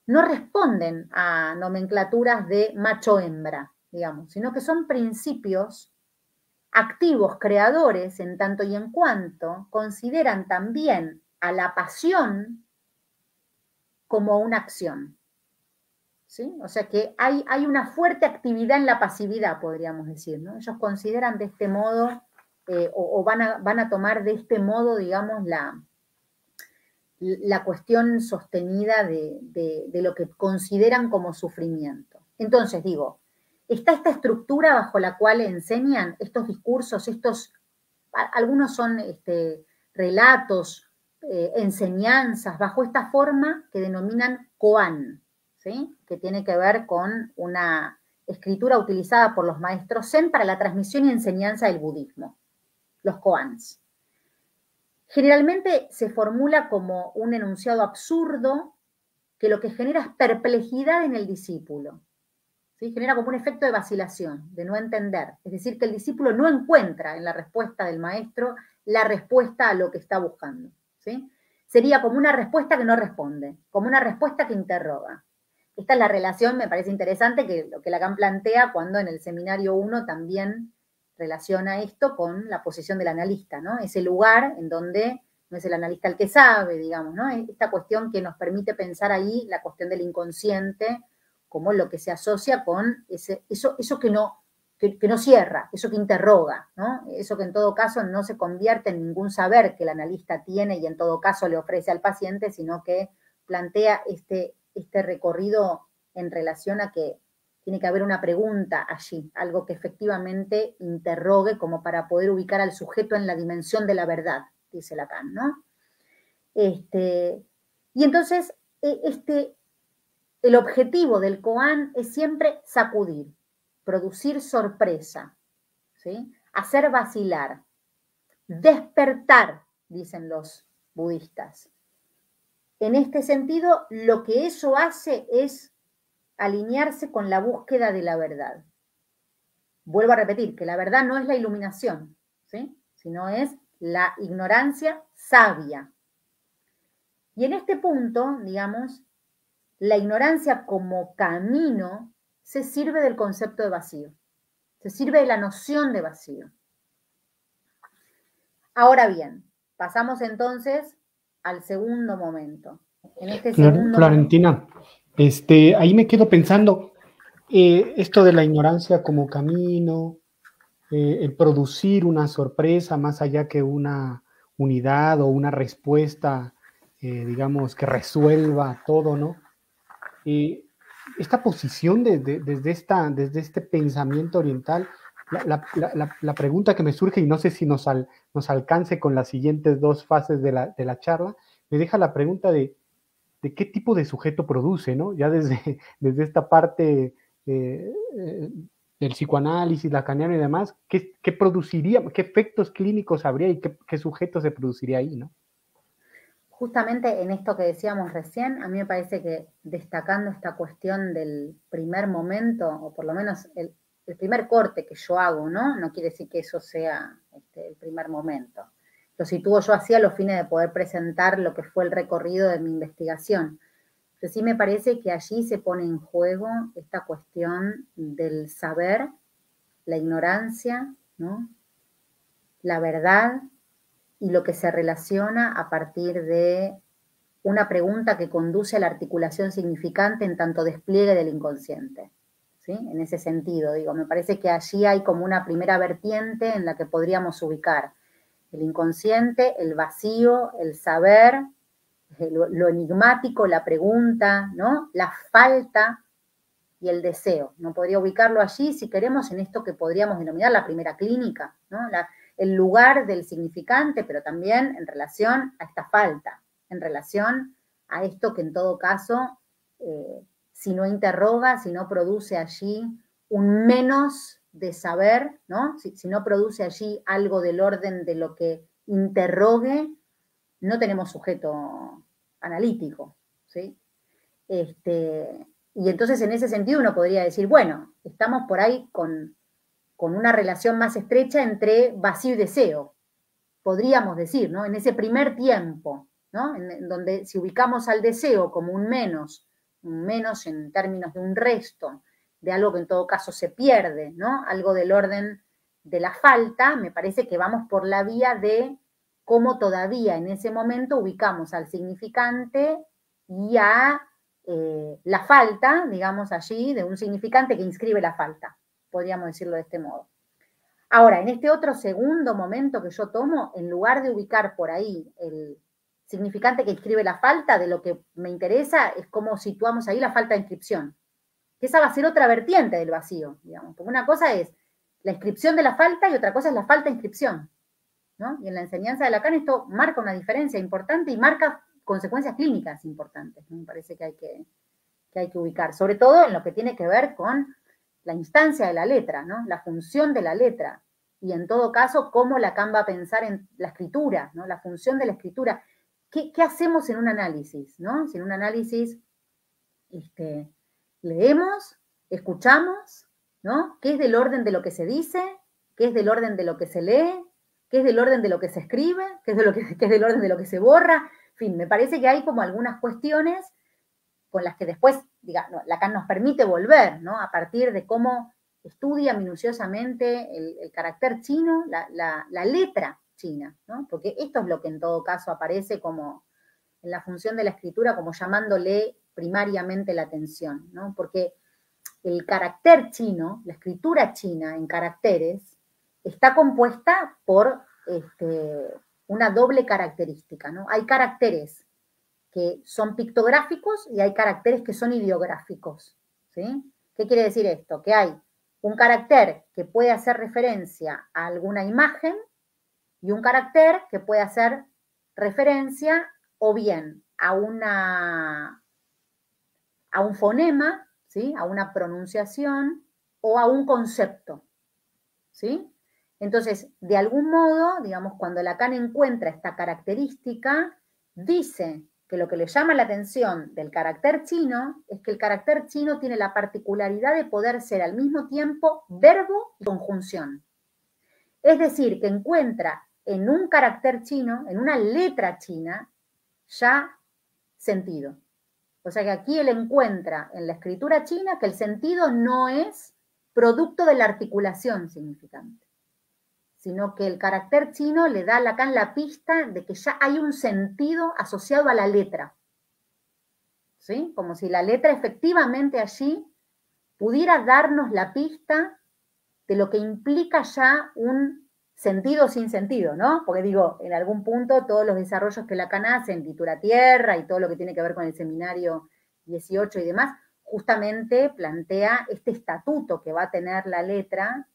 no responden a nomenclaturas de macho-hembra, digamos, sino que son principios activos creadores en tanto y en cuanto consideran también a la pasión como una acción. ¿Sí? O sea que hay, hay, una fuerte actividad en la pasividad, podríamos decir. ¿no? Ellos consideran de este modo, eh, o, van, a, van, a, tomar de este modo, digamos, la, la cuestión sostenida de, de lo que consideran como sufrimiento. Entonces, digo, está esta estructura bajo la cual enseñan estos discursos, estos, algunos son este, relatos, eh, enseñanzas, bajo esta forma que denominan koan, ¿sí? que tiene que ver con una escritura utilizada por los maestros Zen para la transmisión y enseñanza del budismo, los koans. Generalmente se formula como un enunciado absurdo que lo que genera es perplejidad en el discípulo. Genera como un efecto de vacilación, de no entender. Es decir, que el discípulo no encuentra en la respuesta del maestro la respuesta a lo que está buscando. ¿sí? Sería como una respuesta que no responde, como una respuesta que interroga. Esta es la relación, me parece interesante, que lo que Lacan plantea cuando en el seminario 1 también relaciona esto con la posición del analista, ¿no? Ese lugar en donde no es el analista el que sabe, digamos, ¿no? Esta cuestión que nos permite pensar ahí la cuestión del inconsciente, como lo que se asocia con ese, eso, eso que, no, que, no cierra, eso que interroga, ¿no? eso que en todo caso no se convierte en ningún saber que el analista tiene y en todo caso le ofrece al paciente, sino que plantea este, este recorrido en relación a que tiene que haber una pregunta allí, algo que efectivamente interrogue como para poder ubicar al sujeto en la dimensión de la verdad, dice Lacan, ¿no? Este, y entonces, e, este, el objetivo del koan es siempre sacudir, producir sorpresa, ¿sí? hacer vacilar, despertar, dicen los budistas. En este sentido, lo que eso hace es alinearse con la búsqueda de la verdad. Vuelvo a repetir que la verdad no es la iluminación, ¿sí? sino es la ignorancia sabia. Y en este punto, digamos, la ignorancia como camino se sirve del concepto de vacío, se sirve de la noción de vacío. Ahora bien, pasamos entonces al segundo momento. En este Florentina, este, ahí me quedo pensando, eh, esto de la ignorancia como camino, eh, el producir una sorpresa más allá que una unidad o una respuesta, eh, digamos, que resuelva todo, ¿no? Esta posición desde, esta, desde este pensamiento oriental, la, pregunta que me surge, y no sé si nos, nos alcance con las siguientes dos fases de la, charla, me deja la pregunta de, qué tipo de sujeto produce, ¿no? Ya desde, desde esta parte eh, eh, del psicoanálisis, lacaniano y demás, ¿qué, produciría, qué efectos clínicos habría y qué, qué sujetos se produciría ahí, ¿no? Justamente en esto que decíamos recién, a mí me parece que destacando esta cuestión del primer momento, o por lo menos el, primer corte que yo hago, ¿no? No quiere decir que eso sea este, el primer momento. Lo sitúo yo así a los fines de poder presentar lo que fue el recorrido de mi investigación. Pero sí me parece que allí se pone en juego esta cuestión del saber, la ignorancia, ¿no? La verdad y lo que se relaciona a partir de una pregunta que conduce a la articulación significante en tanto despliegue del inconsciente. ¿sí? En ese sentido, digo, me parece que allí hay como una primera vertiente en la que podríamos ubicar el inconsciente, el vacío, el saber, eh, lo, enigmático, la pregunta, ¿no? La falta y el deseo. No podría ubicarlo allí, si queremos, en esto que podríamos denominar la primera clínica, ¿no? El lugar del significante, pero también en relación a esta falta, en relación a esto que en todo caso, eh, si no interroga, si no produce allí un menos de saber, ¿no? Si, no produce allí algo del orden de lo que interrogue, no tenemos sujeto analítico, ¿sí? Este, y entonces en ese sentido uno podría decir, bueno, estamos por ahí con con una relación más estrecha entre vacío y deseo, podríamos decir, ¿no? En ese primer tiempo, ¿no? En, donde si ubicamos al deseo como un menos, un menos en términos de un resto, de algo que en todo caso se pierde, ¿no? Algo del orden de la falta, me parece que vamos por la vía de cómo todavía en ese momento ubicamos al significante y a eh, la falta, digamos allí, de un significante que inscribe la falta podríamos decirlo de este modo. Ahora, en este otro segundo momento que yo tomo, en lugar de ubicar por ahí el significante que inscribe la falta, de lo que me interesa es cómo situamos ahí la falta de inscripción. Esa va a ser otra vertiente del vacío, digamos. Porque una cosa es la inscripción de la falta y otra cosa es la falta de inscripción. ¿no? Y en la enseñanza de Lacan esto marca una diferencia importante y marca consecuencias clínicas importantes. Me parece que hay que, que hay que ubicar, sobre todo en lo que tiene que ver con la instancia de la letra, ¿no? La función de la letra. Y en todo caso, cómo Lacan va a pensar en la escritura, ¿no? La función de la escritura. ¿Qué, hacemos en un análisis, ¿no? Si en un análisis este, leemos, escuchamos, ¿no? ¿Qué es del orden de lo que se dice? ¿Qué es del orden de lo que se lee? ¿Qué es del orden de lo que se escribe? ¿Qué es, que, es del orden de lo que se borra? En fin, me parece que hay como algunas cuestiones con las que después, diga, Lacan nos permite volver, ¿no? A partir de cómo estudia minuciosamente el, carácter chino, la, letra china, ¿no? Porque esto es lo que en todo caso aparece como en la función de la escritura, como llamándole primariamente la atención, ¿no? Porque el carácter chino, la escritura china en caracteres, está compuesta por este, una doble característica, ¿no? Hay caracteres que son pictográficos y hay caracteres que son ideográficos. ¿sí? ¿Qué quiere decir esto? Que hay un carácter que puede hacer referencia a alguna imagen y un carácter que puede hacer referencia o bien a, una, a un fonema, ¿sí? a una pronunciación o a un concepto. ¿sí? Entonces, de algún modo, digamos, cuando Lacan encuentra esta característica, dice que lo que le llama la atención del carácter chino es que el carácter chino tiene la particularidad de poder ser al mismo tiempo verbo y conjunción. Es decir, que encuentra en un carácter chino, en una letra china, ya sentido. O sea que aquí él encuentra en la escritura china que el sentido no es producto de la articulación significante sino que el carácter chino le da a Lacan la pista de que ya hay un sentido asociado a la letra. ¿Sí? Como si la letra efectivamente allí pudiera darnos la pista de lo que implica ya un sentido sin sentido, ¿no? Porque digo, en algún punto todos los desarrollos que Lacan hace en Titura Tierra y todo lo que tiene que ver con el seminario 18 y demás, justamente plantea este estatuto que va a tener la letra,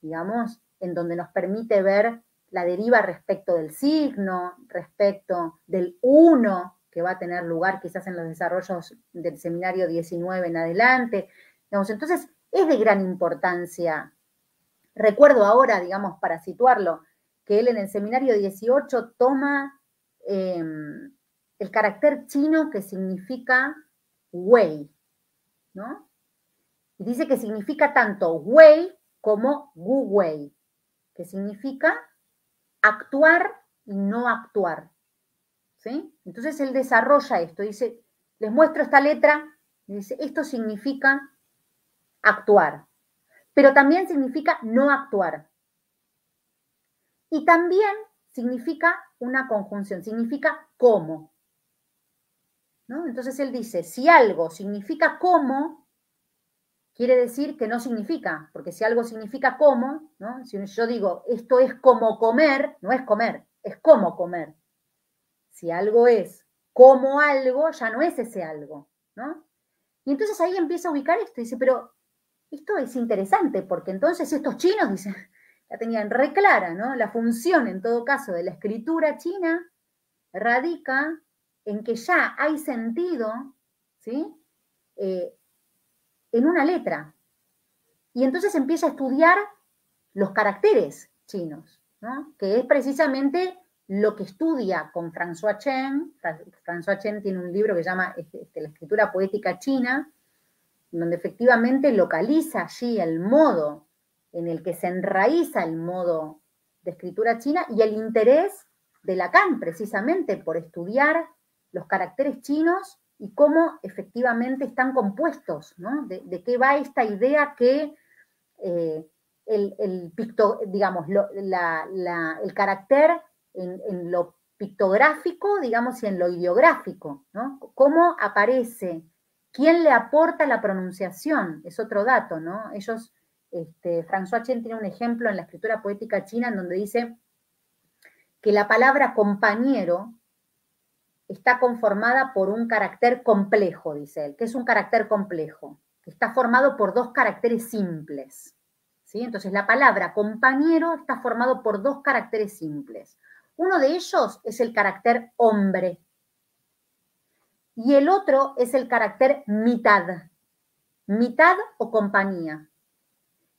digamos, en donde nos permite ver la deriva respecto del signo, respecto del uno que va a tener lugar quizás en los desarrollos del seminario 19 en adelante. entonces, es de gran importancia. Recuerdo ahora, digamos, para situarlo, que él en el seminario 18 toma em, el carácter chino que significa wei, ¿no? Y dice que significa tanto wei como wu wei, que significa actuar y no actuar. ¿Sí? Entonces él desarrolla esto, dice, les muestro esta letra, dice, esto significa actuar, pero también significa no actuar. Y también significa una conjunción, significa cómo. ¿No? Entonces él dice, si algo significa cómo, quiere decir que no significa, porque si algo significa cómo, ¿no? si yo digo, esto es como comer, no es comer, es como comer. Si algo es como algo, ya no es ese algo, ¿no? Y entonces ahí empieza a ubicar esto, dice, pero esto es interesante, porque entonces estos chinos, dicen, la tenían re clara, ¿no? La función, en todo caso, de la escritura china radica en que ya hay sentido, ¿sí? Eh, en una letra. Y entonces empieza a estudiar los caracteres chinos, ¿no? Que es precisamente lo que estudia con François Chen. François Chen tiene un libro que se llama este, este, La escritura poética china, donde efectivamente localiza allí el modo en el que se enraiza el modo de escritura china y el interés de Lacan precisamente por estudiar los caracteres chinos y cómo efectivamente están compuestos, ¿no? De, qué va esta idea que eh, el, digamos, el carácter en, en, lo pictográfico, digamos, y en lo ideográfico, ¿no? Cómo aparece ¿Quién le aporta la pronunciación? Es otro dato, ¿no? Ellos, este, François Chen tiene un ejemplo en la escritura poética china en donde dice que la palabra compañero está conformada por un carácter complejo, dice él. que es un carácter complejo? Que está formado por dos caracteres simples. ¿sí? Entonces, la palabra compañero está formado por dos caracteres simples. Uno de ellos es el carácter hombre, y el otro es el carácter mitad, mitad o compañía.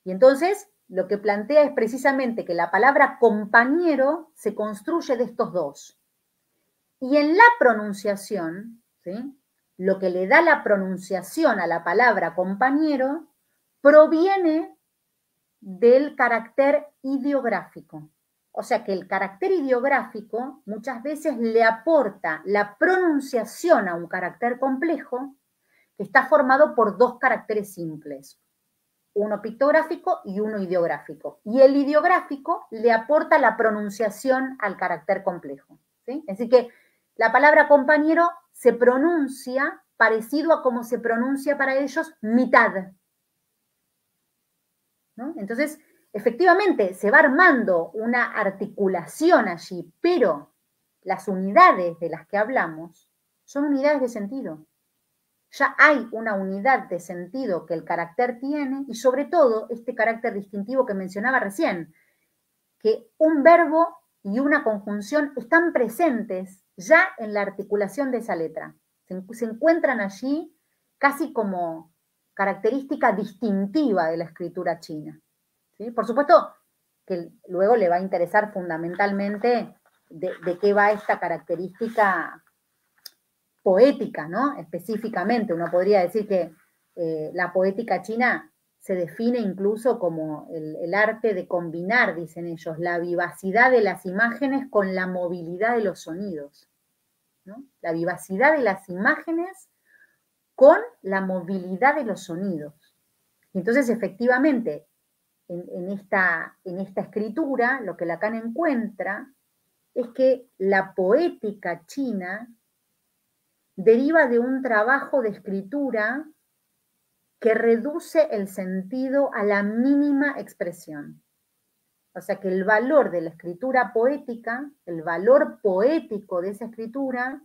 Y entonces lo que plantea es precisamente que la palabra compañero se construye de estos dos. Y en la pronunciación, ¿sí? lo que le da la pronunciación a la palabra compañero proviene del carácter ideográfico. O sea que el carácter ideográfico muchas veces le aporta la pronunciación a un carácter complejo que está formado por dos caracteres simples, uno pictográfico y uno ideográfico. Y el ideográfico le aporta la pronunciación al carácter complejo. ¿sí? Así que la palabra compañero se pronuncia parecido a como se pronuncia para ellos mitad. Entonces, efectivamente se va armando una articulación allí, pero las unidades de las que hablamos son unidades de sentido. Ya hay una unidad de sentido que el carácter tiene y sobre todo este carácter distintivo que mencionaba recién, que un verbo y una conjunción están presentes ya en la articulación de esa letra. Se, encuentran allí casi como característica distintiva de la escritura china. Por supuesto que luego le va a interesar fundamentalmente de, qué va esta característica poética, ¿no? Específicamente, uno podría decir que eh, la poética china se define incluso como el, arte de combinar, dicen ellos, la vivacidad de las imágenes con la movilidad de los sonidos. La vivacidad de las imágenes con la movilidad de los sonidos. entonces, efectivamente, en, esta, en esta escritura, lo que Lacan encuentra es que la poética china deriva de un trabajo de escritura que reduce el sentido a la mínima expresión. O sea que el valor de la escritura poética, el valor poético de esa escritura,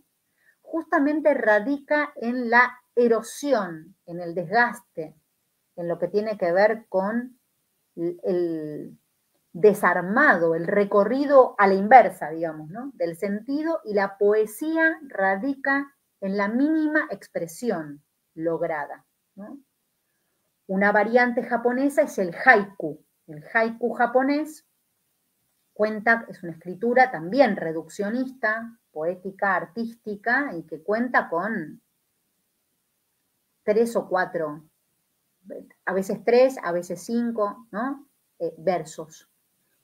justamente radica en la erosión, en el desgaste, en lo que tiene que ver con el desarmado, el recorrido a la inversa, digamos, ¿no? del sentido y la poesía radica en la mínima expresión lograda. Una variante japonesa es el haiku. El haiku japonés cuenta, es una escritura también reduccionista, poética, artística, y que cuenta con tres o cuatro, a veces tres, a veces cinco, ¿no? Eh, versos.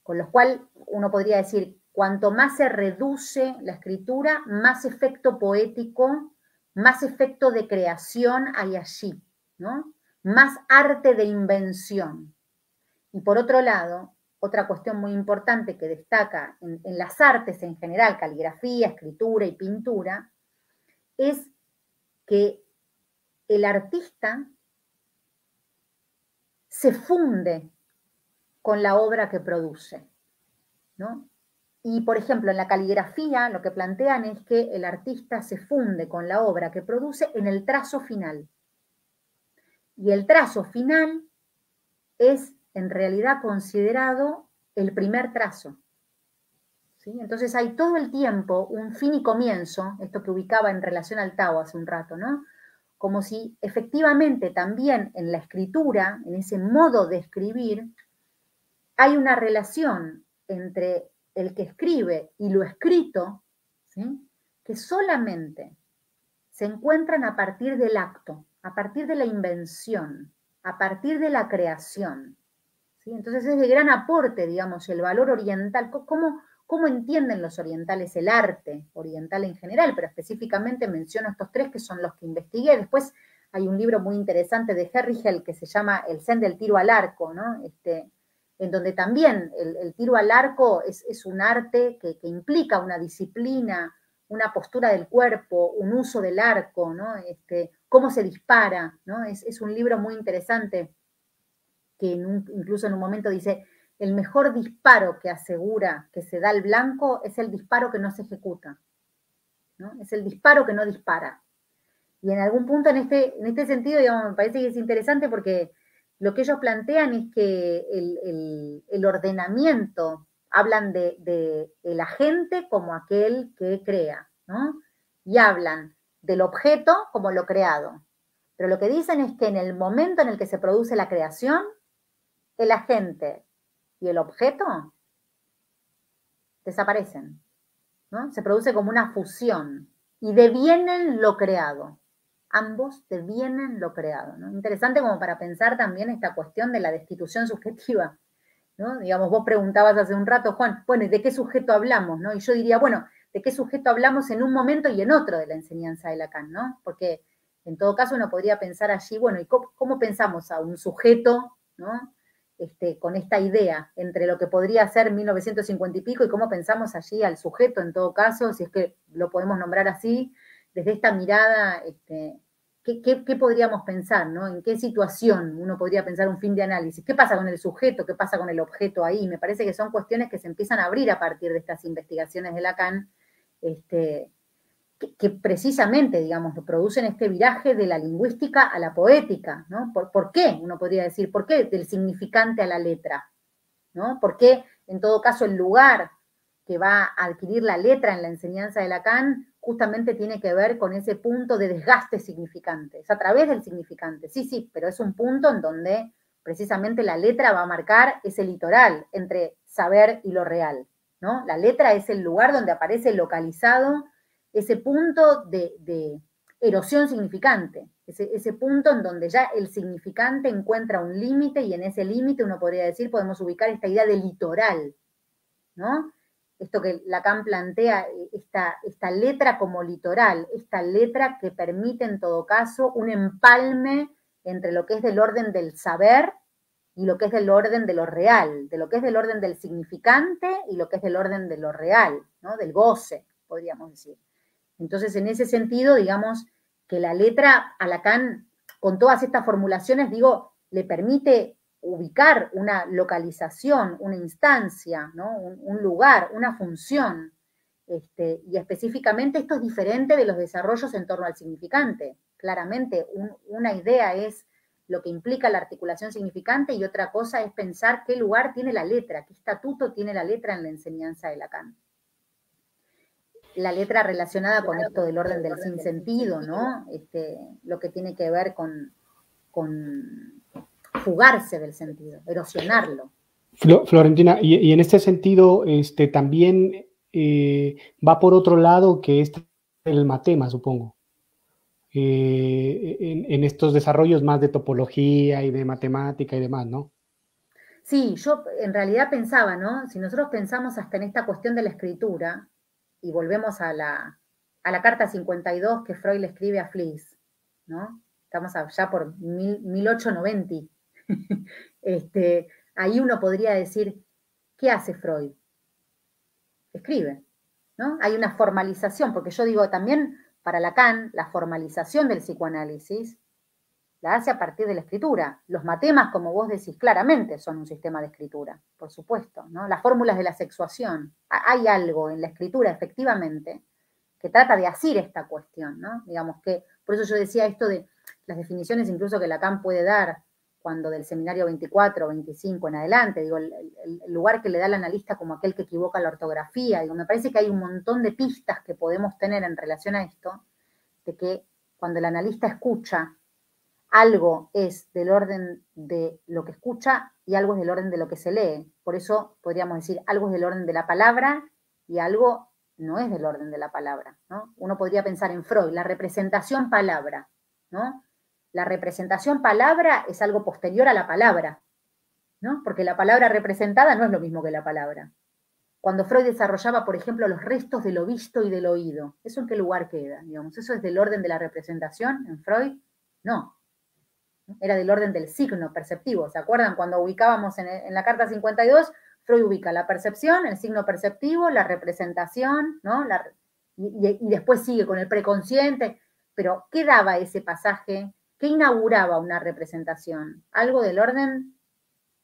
Con los cuales uno podría decir, cuanto más se reduce la escritura, más efecto poético, más efecto de creación hay allí, ¿no? Más arte de invención. Y por otro lado, otra cuestión muy importante que destaca en, en las artes en general, caligrafía, escritura y pintura, es que el artista se funde con la obra que produce. ¿no? Y, por ejemplo, en la caligrafía lo que plantean es que el artista se funde con la obra que produce en el trazo final. Y el trazo final es en realidad considerado el primer trazo. ¿sí? Entonces hay todo el tiempo un fin y comienzo, esto que ubicaba en relación al Tao hace un rato, ¿no? Como si efectivamente también en la escritura, en ese modo de escribir, hay una relación entre el que escribe y lo escrito, ¿sí? que solamente se encuentran a partir del acto, a partir de la invención, a partir de la creación. Entonces es de gran aporte, digamos, el valor oriental. ¿Cómo, ¿Cómo entienden los orientales el arte oriental en general? Pero específicamente menciono estos tres que son los que investigué. Después hay un libro muy interesante de Herrigel que se llama El Zen del tiro al arco, ¿no? Este, en donde también el, tiro al arco es, un arte que, implica una disciplina, una postura del cuerpo, un uso del arco, ¿no? Este, cómo se dispara, ¿no? Es, es un libro muy interesante que incluso en un momento dice, el mejor disparo que asegura que se da el blanco es el disparo que no se ejecuta. ¿no? Es el disparo que no dispara. Y en algún punto en este, en este sentido, me parece que es interesante porque lo que ellos plantean es que el, ordenamiento, hablan de, de, el agente como aquel que crea, ¿no? Y hablan del objeto como lo creado. Pero lo que dicen es que en el momento en el que se produce la creación, el agente y el objeto desaparecen. ¿no? Se produce como una fusión y devienen lo creado. Ambos devienen lo creado. ¿no? Interesante como para pensar también esta cuestión de la destitución subjetiva. ¿no? Digamos, vos preguntabas hace un rato, Juan, bueno, ¿de qué sujeto hablamos? ¿no? Y yo diría, bueno, ¿de qué sujeto hablamos en un momento y en otro de la enseñanza de Lacan? ¿no? Porque en todo caso uno podría pensar allí, bueno, ¿y cómo, cómo pensamos a un sujeto ¿no? Este, con esta idea entre lo que podría ser 1950 y pico y cómo pensamos allí al sujeto en todo caso, si es que lo podemos nombrar así, desde esta mirada, este, ¿qué, podríamos pensar? ¿no? ¿En qué situación uno podría pensar un fin de análisis? ¿Qué pasa con el sujeto? ¿Qué pasa con el objeto ahí? Me parece que son cuestiones que se empiezan a abrir a partir de estas investigaciones de Lacan. Este, que, precisamente, digamos, producen este viraje de la lingüística a la poética, ¿no? ¿Por, qué? Uno podría decir, ¿por qué del significante a la letra? ¿No? ¿Por qué, en todo caso, el lugar que va a adquirir la letra en la enseñanza de Lacan justamente tiene que ver con ese punto de desgaste significante? Es a través del significante, sí, sí, pero es un punto en donde precisamente la letra va a marcar ese litoral entre saber y lo real, ¿no? La letra es el lugar donde aparece localizado ese punto de, erosión significante, ese, punto en donde ya el significante encuentra un límite y en ese límite uno podría decir, podemos ubicar esta idea de litoral, ¿no? Esto que Lacan plantea, esta, esta letra como litoral, esta letra que permite en todo caso un empalme entre lo que es del orden del saber y lo que es del orden de lo real, de lo que es del orden del significante y lo que es del orden de lo real, ¿no? del goce, podríamos decir. Entonces, en ese sentido, digamos que la letra a Lacan, con todas estas formulaciones, digo, le permite ubicar una localización, una instancia, un, lugar, una función. Este, y específicamente esto es diferente de los desarrollos en torno al significante. Claramente, una idea es lo que implica la articulación significante y otra cosa es pensar qué lugar tiene la letra, qué estatuto tiene la letra en la enseñanza de Lacan la letra relacionada con esto del orden del sinsentido, ¿no? Este, lo que tiene que ver con, con, fugarse del sentido, erosionarlo. Florentina, y, en este sentido, este, también eh, va por otro lado que es el matema, supongo. Eh, en, estos desarrollos más de topología y de matemática y demás, ¿no? Sí, yo en realidad pensaba, ¿no? Si nosotros pensamos hasta en esta cuestión de la escritura, y volvemos a la, a la carta 52 que Freud le escribe a Fliss, ¿no? Estamos allá por 1890. este, ahí uno podría decir, ¿qué hace Freud? Escribe, ¿no? Hay una formalización, porque yo digo también para Lacan, la formalización del psicoanálisis la hace a partir de la escritura. Los matemas, como vos decís, claramente son un sistema de escritura, por supuesto, ¿no? Las fórmulas de la sexuación. Hay algo en la escritura, efectivamente, que trata de asir esta cuestión, ¿no? Digamos que, por eso yo decía esto de las definiciones incluso que Lacan puede dar cuando del seminario 24, 25 en adelante, digo, el, lugar que le da el analista como aquel que equivoca la ortografía, digo, me parece que hay un montón de pistas que podemos tener en relación a esto, de que cuando el analista escucha, algo es del orden de lo que escucha y algo es del orden de lo que se lee. Por eso podríamos decir, algo es del orden de la palabra y algo no es del orden de la palabra, ¿no? Uno podría pensar en Freud, la representación palabra, ¿no? La representación palabra es algo posterior a la palabra, ¿no? Porque la palabra representada no es lo mismo que la palabra. Cuando Freud desarrollaba, por ejemplo, los restos de lo visto y del oído, ¿eso en qué lugar queda? Digamos, ¿eso es del orden de la representación en Freud? No. Era del orden del signo perceptivo. ¿Se acuerdan cuando ubicábamos en, la carta 52? Freud ubica la percepción, el signo perceptivo, la representación, ¿no? y, y, después sigue con el preconsciente. Pero, ¿qué daba ese pasaje ¿Qué inauguraba una representación? Algo del orden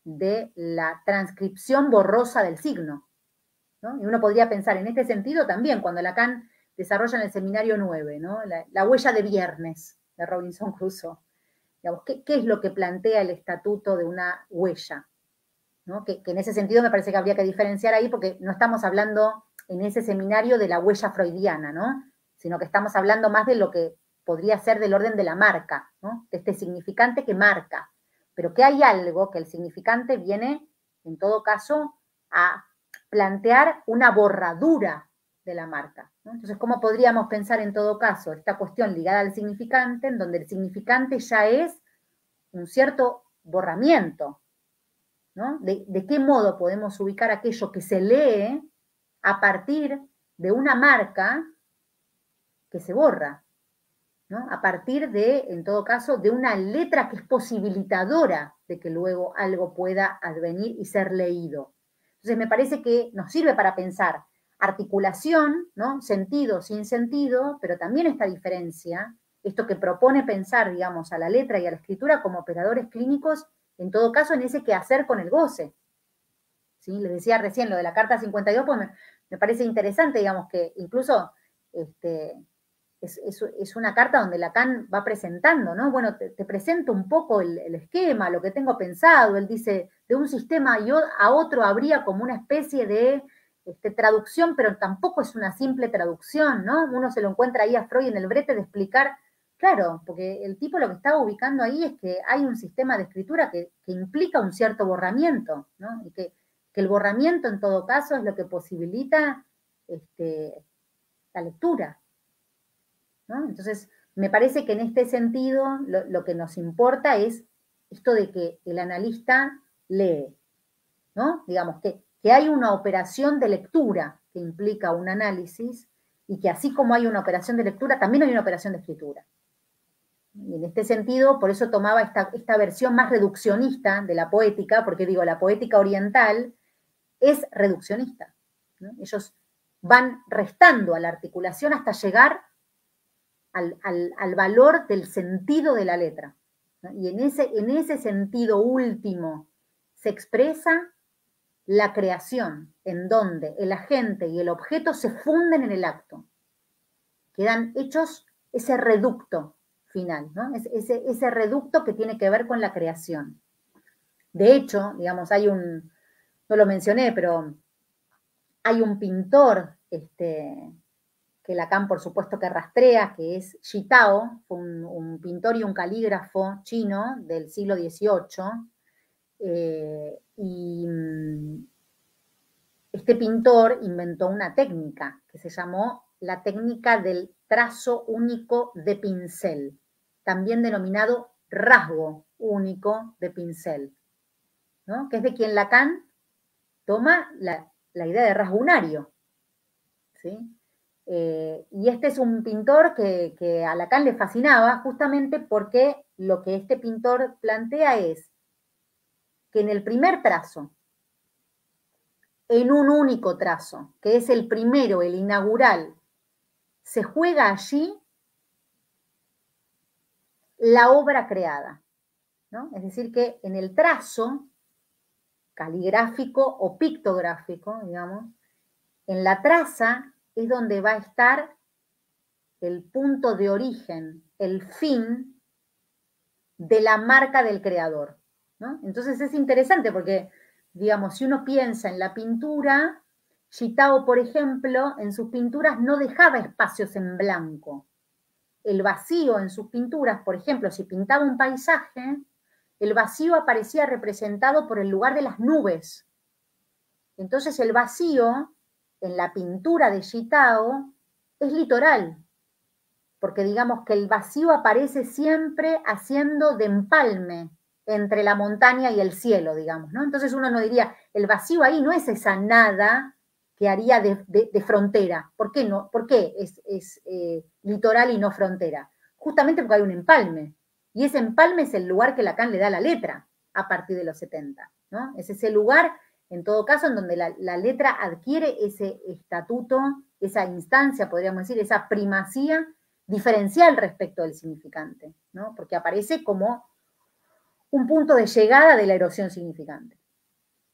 de la transcripción borrosa del signo. Y uno podría pensar en este sentido también cuando Lacan desarrolla en el seminario 9, ¿no? la, huella de viernes de Robinson Crusoe. ¿Qué, es lo que plantea el estatuto de una huella? Que, que, en ese sentido me parece que habría que diferenciar ahí porque no estamos hablando en ese seminario de la huella freudiana, ¿no? sino que estamos hablando más de lo que podría ser del orden de la marca, ¿no? de este significante que marca, pero que hay algo que el significante viene, en todo caso, a plantear una borradura de la marca. Entonces, ¿cómo podríamos pensar en todo caso esta cuestión ligada al significante, en donde el significante ya es un cierto borramiento? ¿no? De, de qué modo podemos ubicar aquello que se lee a partir de una marca que se borra? a partir de, en todo caso, de una letra que es posibilitadora de que luego algo pueda advenir y ser leído. Entonces me parece que nos sirve para pensar articulación, ¿no? sentido sin sentido, pero también esta diferencia, esto que propone pensar, digamos, a la letra y a la escritura como operadores clínicos, en todo caso en ese quehacer con el goce. ¿Sí? Les decía recién lo de la carta 52, pues me, me parece interesante, digamos, que incluso este, es, una carta donde Lacan va presentando, ¿no? Bueno, te, presento un poco el, esquema, lo que tengo pensado. Él dice, de un sistema a otro habría como una especie de este, traducción, pero tampoco es una simple traducción, ¿no? Uno se lo encuentra ahí a Freud en el brete de explicar, claro, porque el tipo lo que estaba ubicando ahí es que hay un sistema de escritura que, implica un cierto borramiento, ¿no? Y que, el borramiento en todo caso es lo que posibilita este, la lectura, entonces, me parece que en este sentido lo, que nos importa es esto de que el analista lee, ¿no? Digamos que, que hay una operación de lectura que implica un análisis y que así como hay una operación de lectura, también hay una operación de escritura. Y en este sentido, por eso tomaba esta, esta versión más reduccionista de la poética, porque digo, la poética oriental es reduccionista. Ellos van restando a la articulación hasta llegar al, valor del sentido de la letra. Y en ese, en ese sentido último se expresa la creación, en donde el agente y el objeto se funden en el acto. Quedan hechos ese reducto final, ¿no? ese, ese reducto que tiene que ver con la creación. De hecho, digamos, hay un, no lo mencioné, pero hay un pintor este, que Lacan por supuesto que rastrea, que es Tao, un, un, pintor y un calígrafo chino del siglo XVIII. Eh, y este pintor inventó una técnica que se llamó la técnica del trazo único de pincel, también denominado rasgo único de pincel, ¿no? que es de quien Lacan toma la, idea de rasgo unario. ¿sí? Eh, y este es un pintor que, a Lacan le fascinaba justamente porque lo que este pintor plantea es que en el primer trazo, en un único trazo, que es el primero, el inaugural, se juega allí la obra creada. ¿no? Es decir, que en el trazo caligráfico o pictográfico, digamos, en la traza es donde va a estar el punto de origen, el fin de la marca del creador. Entonces es interesante porque, digamos, si uno piensa en la pintura, Gitao, por ejemplo, en sus pinturas no dejaba espacios en blanco. El vacío en sus pinturas, por ejemplo, si pintaba un paisaje, el vacío aparecía representado por el lugar de las nubes. Entonces el vacío en la pintura de Gitao es litoral, porque digamos que el vacío aparece siempre haciendo de empalme entre la montaña y el cielo, digamos, ¿no? Entonces uno no diría, el vacío ahí no es esa nada que haría de, frontera. ¿Por qué no? ¿Por qué es, eh, litoral y no frontera? Justamente porque hay un empalme. Y ese empalme es el lugar que Lacan le da la letra a partir de los 70, ¿no? Es ese lugar en todo caso, en donde la, letra adquiere ese estatuto, esa instancia, podríamos decir, esa primacía diferencial respecto del significante, ¿no? porque aparece como un punto de llegada de la erosión significante.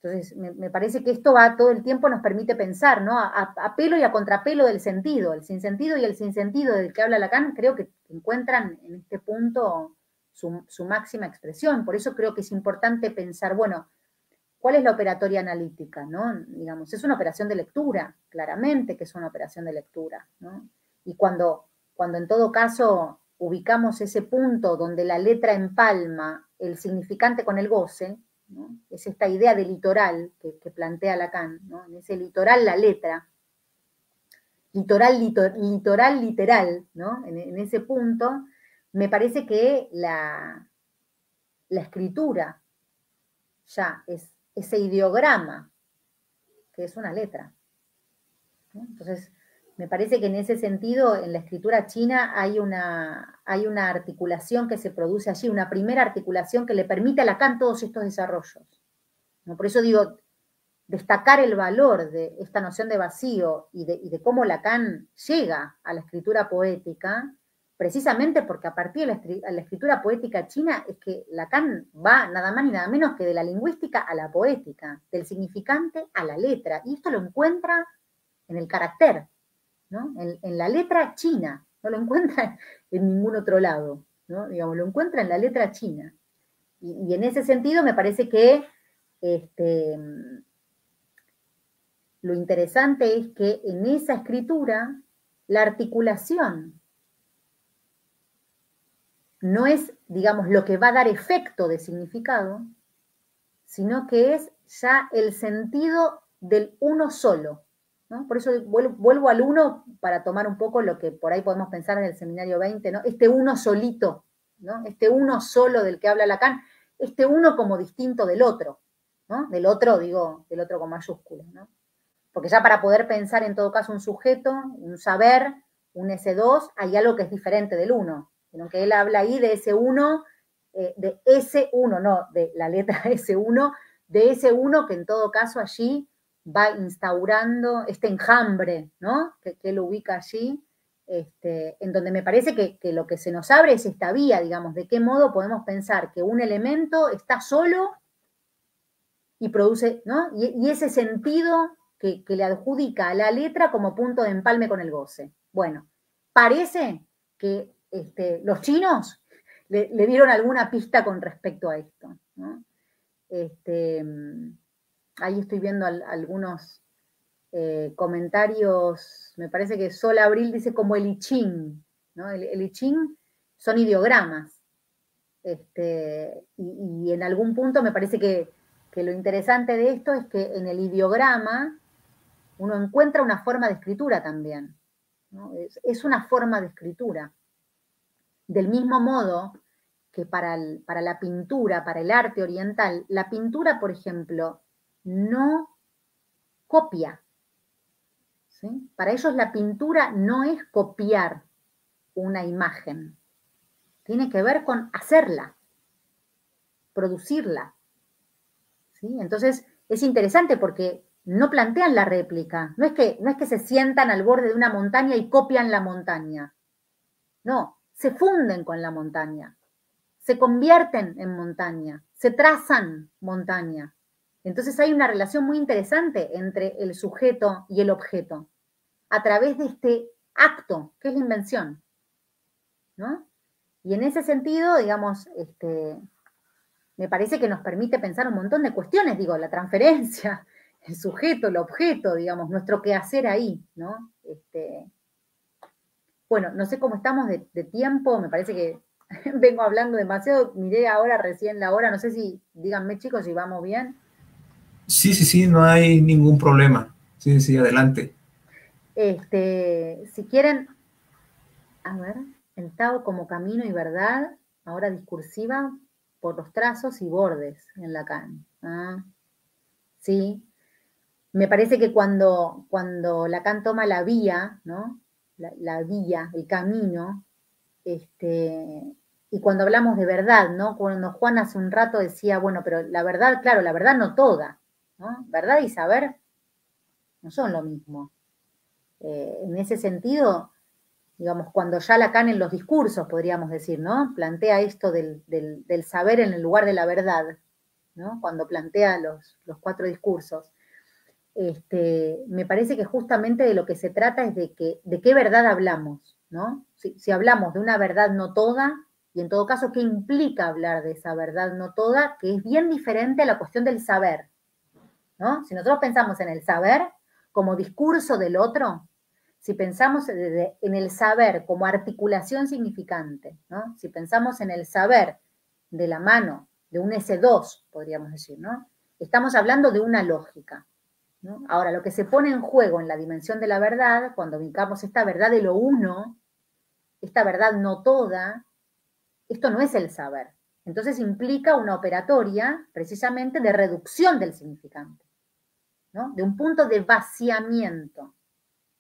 Entonces, me, parece que esto va todo el tiempo, nos permite pensar, ¿no? A, pelo y a contrapelo del sentido, el sinsentido y el sinsentido del que habla Lacan, creo que encuentran en este punto su, su máxima expresión. Por eso creo que es importante pensar, bueno, ¿Cuál es la operatoria analítica? ¿no? Digamos, es una operación de lectura, claramente que es una operación de lectura. ¿no? Y cuando, cuando en todo caso ubicamos ese punto donde la letra empalma el significante con el goce, es esta idea de litoral que, plantea Lacan, en ese litoral la letra, litoral, litoral literal, ¿no? En, en, ese punto, me parece que la, la escritura ya es ese ideograma, que es una letra. Entonces, me parece que en ese sentido, en la escritura china hay una, hay una articulación que se produce allí, una primera articulación que le permite a Lacan todos estos desarrollos. Por eso digo, destacar el valor de esta noción de vacío y de, y de cómo Lacan llega a la escritura poética, precisamente porque a partir de la, escritura poética china es que Lacan va nada más ni nada menos que de la lingüística a la poética, del significante a la letra, y esto lo encuentra en el carácter, en, la letra china, no lo encuentra en ningún otro lado, digamos, lo encuentra en la letra china. Y, en ese sentido me parece que este, lo interesante es que en esa escritura la articulación no es, digamos, lo que va a dar efecto de significado, sino que es ya el sentido del uno solo. Por eso vuelvo, al uno para tomar un poco lo que por ahí podemos pensar en el seminario 20, ¿no? Este uno solito, ¿no? Este uno solo del que habla Lacan, este uno como distinto del otro, ¿no? Del otro, digo, del otro con mayúsculas, ¿no? Porque ya para poder pensar en todo caso un sujeto, un saber, un S2, hay algo que es diferente del uno, sino que él habla ahí de ese uno, eh, de ese uno, no de la letra S1, de ese uno que en todo caso allí va instaurando este enjambre, ¿no? Que, él ubica allí, este, en donde me parece que, lo que se nos abre es esta vía, digamos, de qué modo podemos pensar que un elemento está solo y produce, ¿no? Y, ese sentido que, le adjudica a la letra como punto de empalme con el goce. Bueno, parece que este, los chinos le, dieron alguna pista con respecto a esto. Este, ahí estoy viendo algunos eh, comentarios, me parece que Sol Abril dice como el I Ching, ¿no? El, el I Ching son ideogramas. Este, y, en algún punto me parece que, lo interesante de esto es que en el ideograma uno encuentra una forma de escritura también. Es, una forma de escritura. Del mismo modo que para, para la pintura, para el arte oriental, la pintura, por ejemplo, no copia. Para ellos la pintura no es copiar una imagen, tiene que ver con hacerla, producirla. ¿sí? Entonces, es interesante porque no plantean la réplica. No es, que, no es que se sientan al borde de una montaña y copian la montaña. No, se funden con la montaña, se convierten en montaña, se trazan montaña. Entonces hay una relación muy interesante entre el sujeto y el objeto a través de este acto, que es la invención. ¿no? Y en ese sentido, digamos, este, me parece que nos permite pensar un montón de cuestiones, digo, la transferencia, el sujeto, el objeto, digamos, nuestro quehacer ahí, ¿no? Este, bueno, no sé cómo estamos de, tiempo, me parece que vengo hablando demasiado, miré ahora recién la hora, no sé si, díganme chicos, si vamos bien. Sí, sí, sí, no hay ningún problema. Sí, sí, adelante. Este, si quieren, a ver el Tao como camino y verdad, ahora discursiva por los trazos y bordes en Lacan. ¿ah? Sí, me parece que cuando, cuando Lacan toma la vía, ¿no? La, vía, el camino, este, y cuando hablamos de verdad, ¿no? Cuando Juan hace un rato decía, bueno, pero la verdad, claro, la verdad no toda, Verdad y saber no son lo mismo. Eh, en ese sentido, digamos, cuando ya Lacan en los discursos, podríamos decir, ¿no? Plantea esto del, saber en el lugar de la verdad, ¿no? Cuando plantea los, cuatro discursos. Este, me parece que justamente de lo que se trata es de, que, de qué verdad hablamos, ¿no? Si hablamos de una verdad no toda, y en todo caso, ¿qué implica hablar de esa verdad no toda? Que es bien diferente a la cuestión del saber, ¿no? Si nosotros pensamos en el saber como discurso del otro, si pensamos en el saber como articulación significante, ¿no? si pensamos en el saber de la mano de un S2, podríamos decir, ¿no? estamos hablando de una lógica. Ahora, lo que se pone en juego en la dimensión de la verdad, cuando ubicamos esta verdad de lo uno, esta verdad no toda, esto no es el saber. Entonces implica una operatoria precisamente de reducción del significante, de un punto de vaciamiento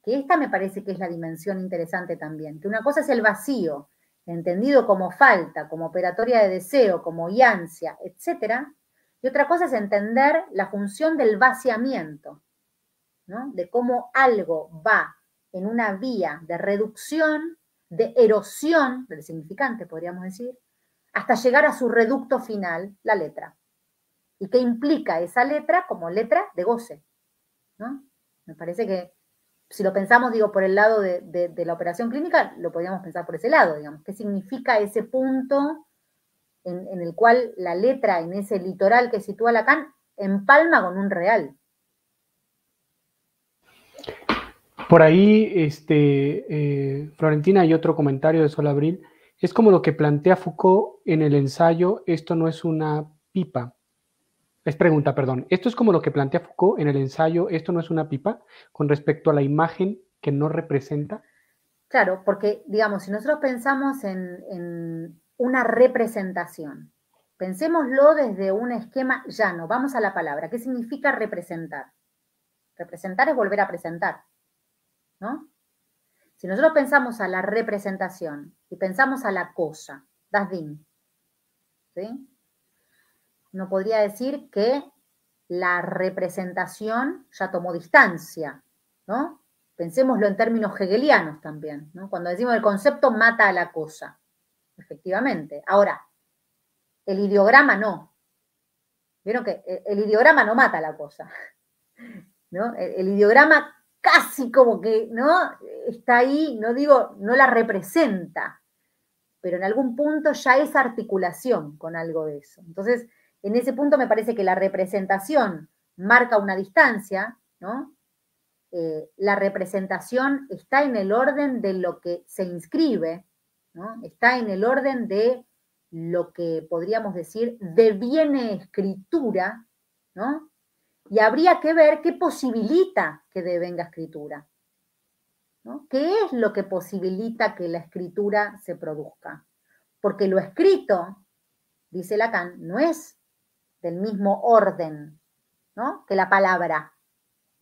que esta me parece que es la dimensión interesante también, que una cosa es el vacío, entendido como falta, como operatoria de deseo, como yancia, etc. Y otra cosa es entender la función del vaciamiento, ¿no? de cómo algo va en una vía de reducción, de erosión del significante, podríamos decir, hasta llegar a su reducto final, la letra. ¿Y qué implica esa letra como letra de goce? ¿no? Me parece que si lo pensamos, digo, por el lado de, la operación clínica, lo podríamos pensar por ese lado, digamos. ¿Qué significa ese punto en, el cual la letra, en ese litoral que sitúa Lacan, empalma con un real? Por ahí, este, eh, Florentina, hay otro comentario de Sol Abril. Es como lo que plantea Foucault en el ensayo, esto no es una pipa. Es pregunta, perdón. Esto es como lo que plantea Foucault en el ensayo, esto no es una pipa, con respecto a la imagen que no representa. Claro, porque, digamos, si nosotros pensamos en, una representación, pensémoslo desde un esquema llano, vamos a la palabra, ¿qué significa representar? Representar es volver a presentar, ¿no? Si nosotros pensamos a la representación y pensamos a la cosa, das din, ¿sí? No podría decir que la representación ya tomó distancia, ¿no? Pensémoslo en términos hegelianos también, ¿no? Cuando decimos el concepto mata a la cosa, efectivamente. Ahora, el ideograma no. Vieron que el ideograma no mata a la cosa, ¿no? El, ideograma casi como que, ¿no? Está ahí, no digo, no la representa, pero en algún punto ya es articulación con algo de eso. Entonces, en ese punto me parece que la representación marca una distancia, ¿no? eh, la representación está en el orden de lo que se inscribe, ¿no? está en el orden de lo que podríamos decir deviene escritura, ¿no? Y habría que ver qué posibilita que devenga escritura. ¿no? ¿Qué es lo que posibilita que la escritura se produzca? Porque lo escrito, dice Lacan, no es del mismo orden ¿no? que la palabra.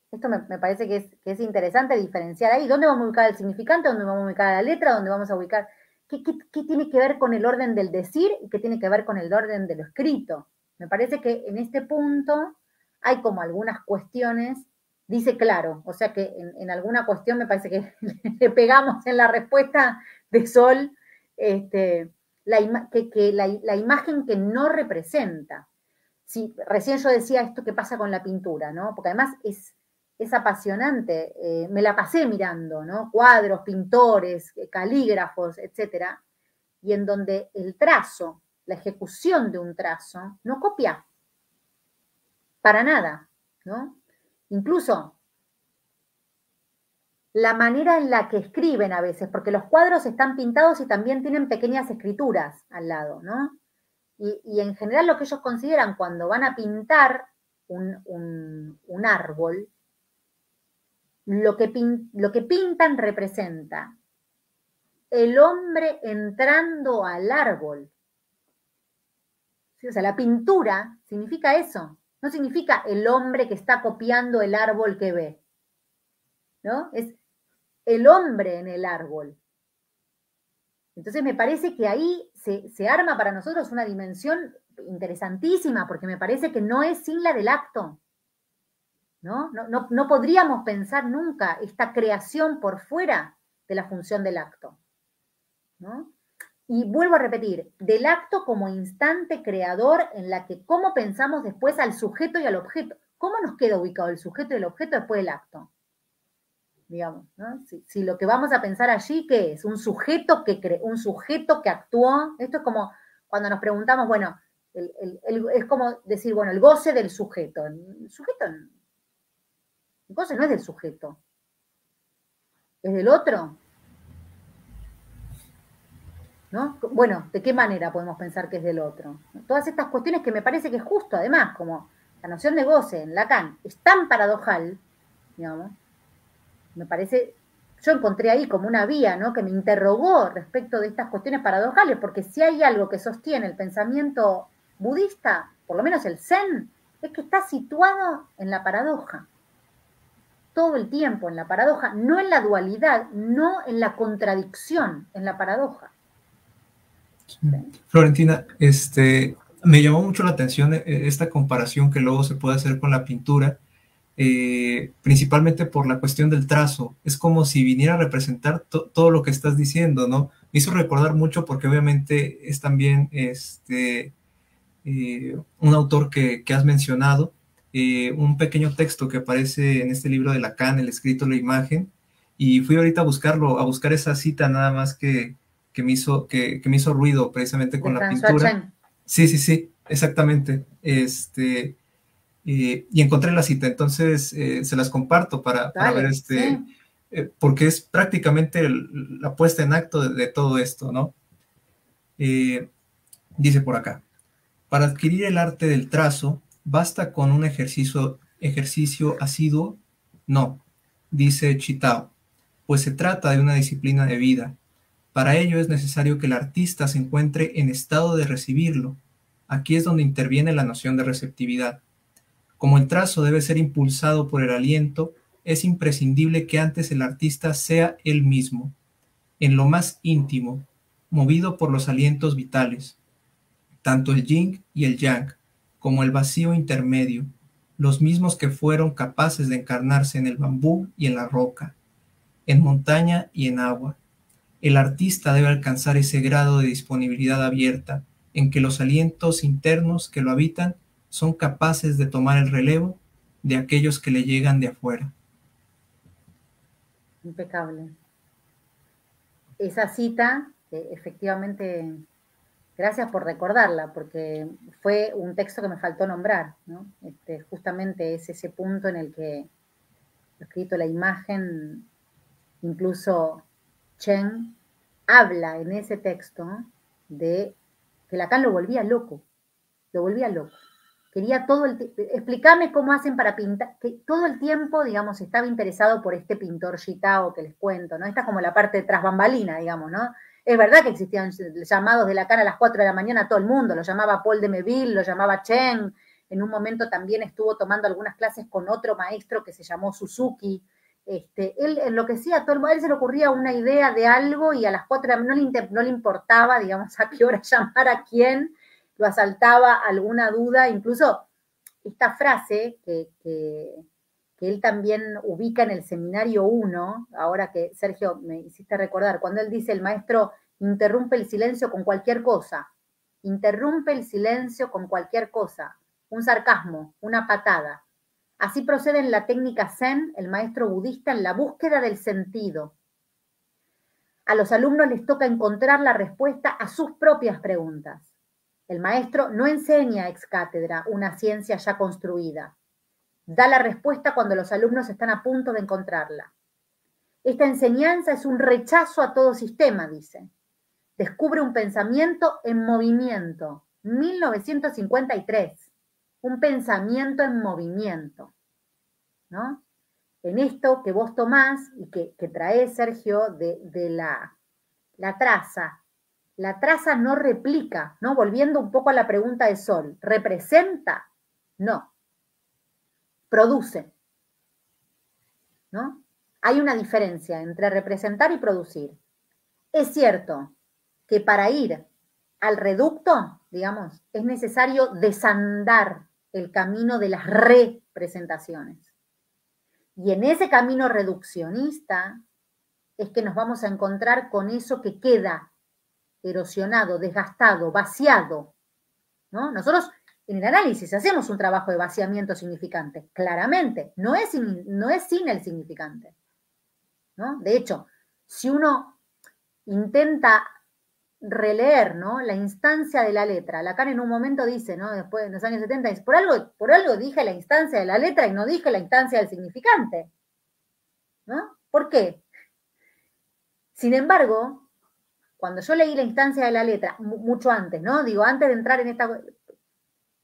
Esto me, parece que es, interesante diferenciar ahí. ¿Dónde vamos a ubicar el significante? ¿Dónde vamos a ubicar la letra? ¿Dónde vamos a ubicar? ¿Qué, qué tiene que ver con el orden del decir y qué tiene que ver con el orden de lo escrito? Me parece que en este punto hay como algunas cuestiones, dice claro, o sea que en, alguna cuestión me parece que le pegamos en la respuesta de Sol este, la, que, la, imagen que no representa. Recién yo decía esto que pasa con la pintura, ¿no? Porque además es, es apasionante. Eh, me la pasé mirando, ¿no? Cuadros, pintores, eh, calígrafos, etcétera, y en donde el trazo, la ejecución de un trazo, no copia para nada, ¿no? Incluso la manera en la que escriben a veces, porque los cuadros están pintados y también tienen pequeñas escrituras al lado, ¿no? Y, en general lo que ellos consideran cuando van a pintar un, árbol, lo que, lo que pintan representa el hombre entrando al árbol. O sea, la pintura significa eso, no significa el hombre que está copiando el árbol que ve. ¿No? Es el hombre en el árbol. Entonces me parece que ahí se, arma para nosotros una dimensión interesantísima, porque me parece que no es sin la del acto. ¿no? No, no podríamos pensar nunca esta creación por fuera de la función del acto. ¿no? Y vuelvo a repetir, del acto como instante creador en la que cómo pensamos después al sujeto y al objeto. ¿Cómo nos queda ubicado el sujeto y el objeto después del acto? Digamos, ¿no? si, lo que vamos a pensar allí, ¿qué es? Un sujeto que cre un sujeto que actuó. Esto es como cuando nos preguntamos, bueno, es como decir, bueno, el goce del sujeto. El sujeto, el goce no es del sujeto. ¿Es del otro? Bueno, ¿de qué manera podemos pensar que es del otro? Todas estas cuestiones que me parece que es justo, además, como la noción de goce en Lacan es tan paradojal, digamos, me parece, yo encontré ahí como una vía, ¿no? Que me interrogó respecto de estas cuestiones paradojales, porque si hay algo que sostiene el pensamiento budista, por lo menos el Zen, es que está situado en la paradoja. Todo el tiempo en la paradoja, no en la dualidad, no en la contradicción, en la paradoja. Florentina, este, me llamó mucho la atención eh, esta comparación que luego se puede hacer con la pintura, eh, principalmente por la cuestión del trazo. Es como si viniera a representar todo lo que estás diciendo, ¿no? Me hizo recordar mucho porque obviamente es también este, eh, un autor que, has mencionado, un pequeño texto que aparece en este libro de Lacan, el escrito La imagen, y fui ahorita a buscarlo, a buscar esa cita nada más que, que me hizo, que, me hizo ruido precisamente con la pintura. Sí, sí, sí, exactamente. Este, y encontré la cita, entonces eh, se las comparto para, ver este, eh, porque es prácticamente la puesta en acto de, todo esto, ¿no? Eh, dice por acá, para adquirir el arte del trazo, ¿basta con un ejercicio, ejercicio asiduo? No, dice Chitao, pues se trata de una disciplina de vida para ello es necesario que el artista se encuentre en estado de recibirlo. Aquí es donde interviene la noción de receptividad. Como el trazo debe ser impulsado por el aliento, es imprescindible que antes el artista sea él mismo, en lo más íntimo, movido por los alientos vitales, tanto el yin y el yang, como el vacío intermedio, los mismos que fueron capaces de encarnarse en el bambú y en la roca, en montaña y en agua, el artista debe alcanzar ese grado de disponibilidad abierta en que los alientos internos que lo habitan son capaces de tomar el relevo de aquellos que le llegan de afuera. Impecable. Esa cita, efectivamente, gracias por recordarla, porque fue un texto que me faltó nombrar, ¿no? Este, justamente es ese punto en el que escrito la imagen, incluso Chen habla en ese texto de que Lacan lo volvía loco, lo volvía loco. Quería todo el explícame cómo hacen para pintar, que todo el tiempo, digamos, estaba interesado por este pintor Gitao que les cuento, ¿no? Esta es como la parte tras bambalina, digamos, ¿no? Es verdad que existían llamados de Lacan a las 4 de la mañana a todo el mundo, lo llamaba Paul de Meville, lo llamaba Chen, en un momento también estuvo tomando algunas clases con otro maestro que se llamó Suzuki, este, él enloquecía a todo el mundo, él se le ocurría una idea de algo y a las cuatro no le, no le importaba, digamos, a qué hora llamar a quién, lo asaltaba alguna duda, incluso esta frase que, que, él también ubica en el seminario 1, ahora que Sergio me hiciste recordar, cuando él dice el maestro interrumpe el silencio con cualquier cosa, interrumpe el silencio con cualquier cosa, un sarcasmo, una patada, Así procede en la técnica Zen, el maestro budista, en la búsqueda del sentido. A los alumnos les toca encontrar la respuesta a sus propias preguntas. El maestro no enseña ex cátedra una ciencia ya construida. Da la respuesta cuando los alumnos están a punto de encontrarla. Esta enseñanza es un rechazo a todo sistema, dice. Descubre un pensamiento en movimiento. 1953 un pensamiento en movimiento, ¿no? En esto que vos tomás y que, que traes, Sergio, de, la, la traza. La traza no replica, ¿no? Volviendo un poco a la pregunta de Sol, ¿representa? No. Produce. ¿No? Hay una diferencia entre representar y producir. Es cierto que para ir al reducto, digamos, es necesario desandar el camino de las representaciones. Y en ese camino reduccionista es que nos vamos a encontrar con eso que queda erosionado, desgastado, vaciado. ¿no? Nosotros en el análisis hacemos un trabajo de vaciamiento significante, claramente, no es, no es sin el significante. ¿no? De hecho, si uno intenta releer, ¿no? La instancia de la letra. Lacan en un momento dice, ¿no? Después, en los años 70, dice, por algo, por algo dije la instancia de la letra y no dije la instancia del significante. ¿No? ¿Por qué? Sin embargo, cuando yo leí la instancia de la letra, mucho antes, ¿no? Digo, antes de entrar en esta...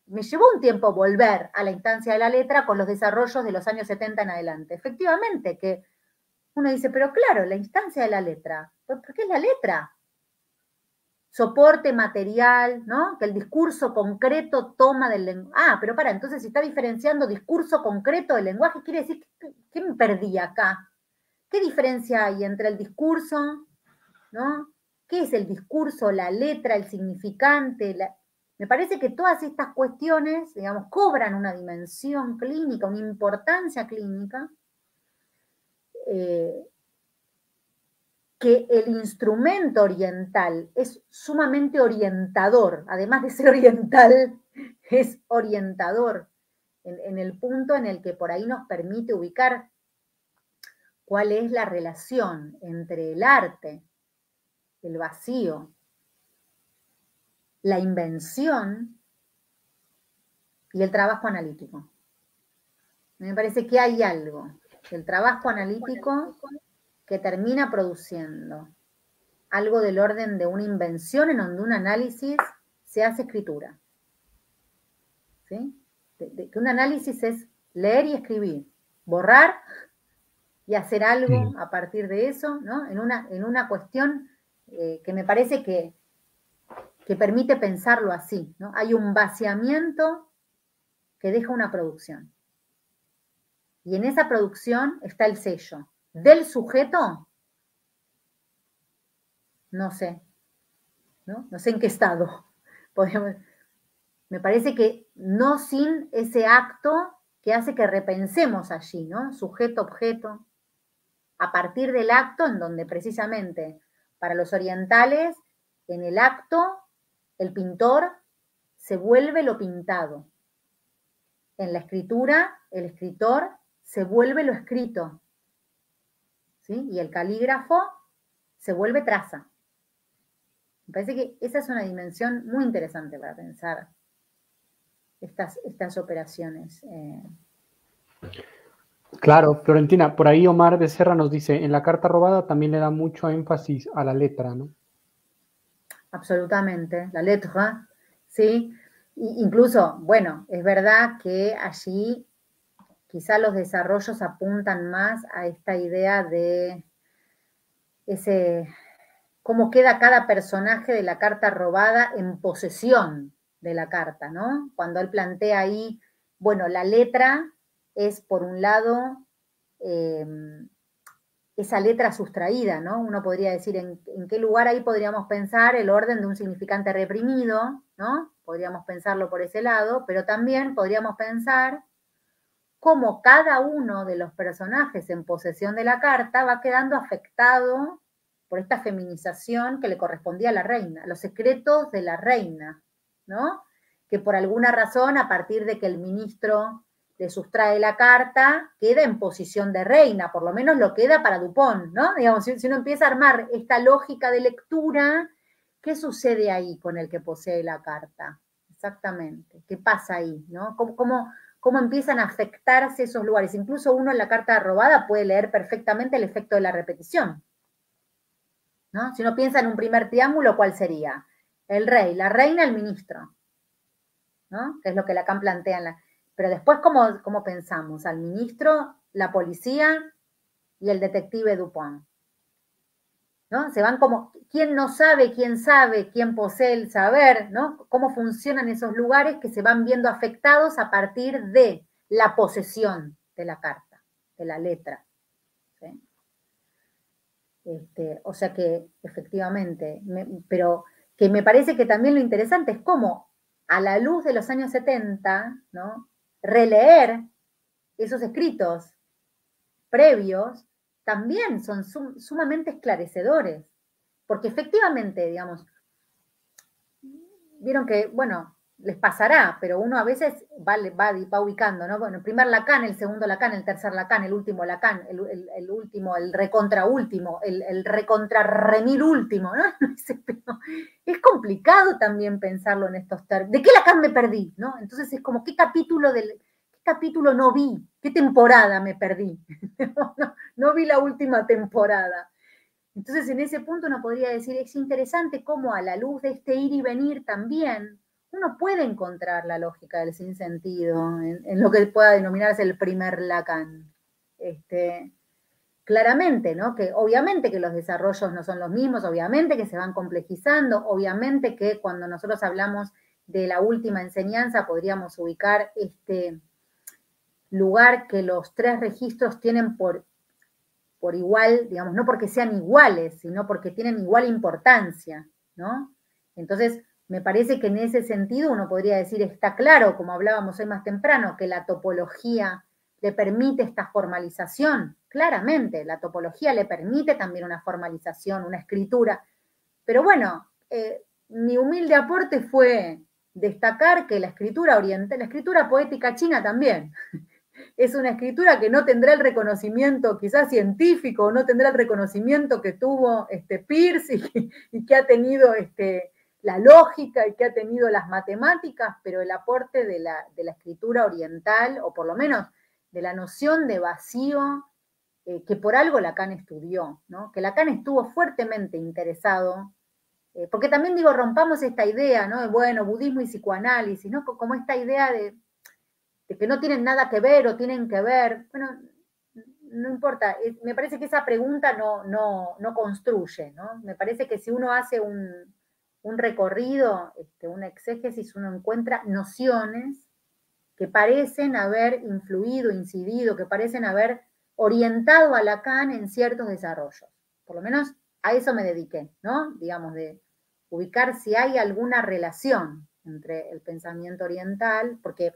Me llevó un tiempo volver a la instancia de la letra con los desarrollos de los años 70 en adelante. Efectivamente, que uno dice, pero claro, la instancia de la letra, ¿por qué es la letra? soporte material, ¿no? Que el discurso concreto toma del lenguaje. Ah, pero para, entonces si está diferenciando discurso concreto del lenguaje, quiere decir, ¿qué, me perdí acá? ¿Qué diferencia hay entre el discurso, ¿no? ¿Qué es el discurso, la letra, el significante? Me parece que todas estas cuestiones, digamos, cobran una dimensión clínica, una importancia clínica, eh, que el instrumento oriental es sumamente orientador, además de ser oriental, es orientador en, el punto en el que por ahí nos permite ubicar cuál es la relación entre el arte, el vacío, la invención y el trabajo analítico. Me parece que hay algo. El trabajo analítico que termina produciendo algo del orden de una invención en donde un análisis se hace escritura. ¿Sí? que un análisis es leer y escribir, borrar y hacer algo a partir de eso, ¿no? En una, en una cuestión eh, que me parece que, que permite pensarlo así, ¿no? Hay un vaciamiento que deja una producción. Y en esa producción está el sello, del sujeto, no sé, ¿no? No sé en qué estado. me parece que no sin ese acto que hace que repensemos allí, ¿no? Sujeto-objeto, a partir del acto en donde precisamente para los orientales, en el acto, el pintor se vuelve lo pintado. En la escritura, el escritor se vuelve lo escrito. Y el calígrafo se vuelve traza. Me parece que esa es una dimensión muy interesante para pensar estas, estas operaciones. Eh. Claro, Florentina, por ahí Omar Becerra nos dice, en la carta robada también le da mucho énfasis a la letra, ¿no? Absolutamente, la letra, ¿sí? incluso, bueno, es verdad que allí quizá los desarrollos apuntan más a esta idea de ese, cómo queda cada personaje de la carta robada en posesión de la carta, ¿no? Cuando él plantea ahí, bueno, la letra es por un lado em, esa letra sustraída, ¿no? Uno podría decir en, qué lugar ahí podríamos pensar el orden de un significante reprimido, ¿no? Podríamos pensarlo por ese lado, pero también podríamos pensar cómo cada uno de los personajes en posesión de la carta va quedando afectado por esta feminización que le correspondía a la reina, los secretos de la reina, ¿no? Que por alguna razón, a partir de que el ministro le sustrae la carta, queda en posición de reina, por lo menos lo queda para Dupont, ¿no? Digamos, si, uno empieza a armar esta lógica de lectura, ¿qué sucede ahí con el que posee la carta? Exactamente, ¿qué pasa ahí, no? ¿Cómo, cómo, empiezan a afectarse esos lugares? Incluso uno en la carta robada puede leer perfectamente el efecto de la repetición, ¿no? Si uno piensa en un primer triángulo, ¿cuál sería? El rey, la reina, el ministro, ¿no? Que es lo que Lacan plantea en la pero después, ¿cómo, ¿cómo pensamos? Al ministro, la policía y el detective Dupont. ¿No? Se van como, ¿quién no sabe, quién sabe, quién posee el saber, ¿no? Cómo funcionan esos lugares que se van viendo afectados a partir de la posesión de la carta, de la letra. Este, o sea que efectivamente, pero que me parece que también lo interesante es cómo a la luz de los años 70, ¿no? Releer esos escritos previos también son sumamente esclarecedores, porque efectivamente, digamos, vieron que, bueno, les pasará, pero uno a veces va, va, ubicando, ¿no? Bueno, el primer Lacan, el segundo Lacan, el tercer Lacan, el último Lacan, el, último, el recontra último, el, el recontra remil último, ¿no? es complicado también pensarlo en estos términos. ¿De qué Lacan me perdí, no? Entonces es como, ¿qué capítulo del, qué capítulo no vi? ¿Qué temporada me perdí? no, no vi la última temporada. Entonces, en ese punto uno podría decir, es interesante cómo a la luz de este ir y venir también, uno puede encontrar la lógica del sinsentido en, en lo que pueda denominarse el primer Lacan. Este, claramente, ¿no? Que obviamente que los desarrollos no son los mismos, obviamente que se van complejizando, obviamente que cuando nosotros hablamos de la última enseñanza podríamos ubicar este lugar que los tres registros tienen por, por igual, digamos, no porque sean iguales, sino porque tienen igual importancia, ¿no? Entonces, me parece que en ese sentido uno podría decir, está claro, como hablábamos hoy más temprano, que la topología le permite esta formalización. Claramente, la topología le permite también una formalización, una escritura. Pero bueno, eh, mi humilde aporte fue destacar que la escritura oriental, la escritura poética china también, es una escritura que no tendrá el reconocimiento quizás científico, no tendrá el reconocimiento que tuvo este Pierce y, y que ha tenido este, la lógica y que ha tenido las matemáticas, pero el aporte de la, escritura oriental, o por lo menos de la noción de vacío, eh, que por algo Lacan estudió, ¿no? que Lacan estuvo fuertemente interesado, eh, porque también digo, rompamos esta idea, ¿no? De, bueno, budismo y psicoanálisis, ¿no? Como esta idea de, que no tienen nada que ver o tienen que ver, bueno, no importa, me parece que esa pregunta no, no, no construye, ¿no? Me parece que si uno hace un, un recorrido, este, una exégesis, uno encuentra nociones que parecen haber influido, incidido, que parecen haber orientado a Lacan en ciertos desarrollos. Por lo menos a eso me dediqué, ¿no? Digamos, de ubicar si hay alguna relación entre el pensamiento oriental, porque,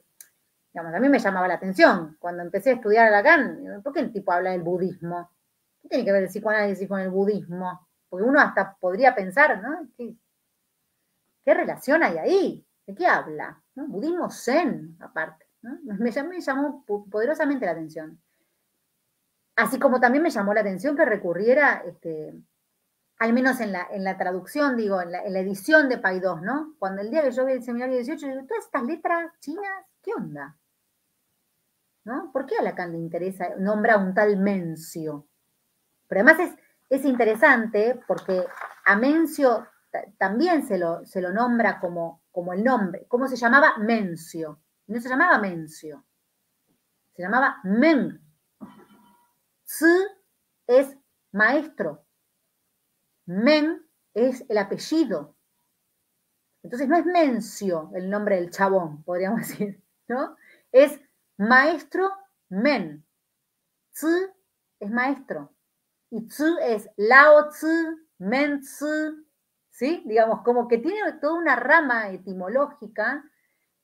digamos, a mí me llamaba la atención cuando empecé a estudiar a Lacan, ¿por qué el tipo habla del budismo? ¿Qué tiene que ver el psicoanálisis con el budismo? Porque uno hasta podría pensar, ¿no? ¿Qué relación hay ahí? ¿De qué habla? Budismo zen, aparte. Me, llamó, poderosamente la atención. Así como también me llamó la atención que recurriera, este, al menos en la, traducción, digo, en la, edición de Paidós, ¿no? Cuando el día que yo vi el seminario 18, digo, todas estas letras chinas, ¿qué onda? ¿no? ¿Por qué a Lacan le interesa, nombra un tal Mencio? Pero además es interesante porque a Mencio también se lo, se lo nombra como, como el nombre. ¿Cómo se llamaba? Mencio. No se llamaba Mencio. Se llamaba Men. Tzu es maestro. Men es el apellido. Entonces no es Mencio el nombre del chabón, podríamos decir, ¿no? Es maestro Men. Tzu es maestro. Y Tzu es Lao Tzu, Men Tzu, ¿sí? Digamos, como que tiene toda una rama etimológica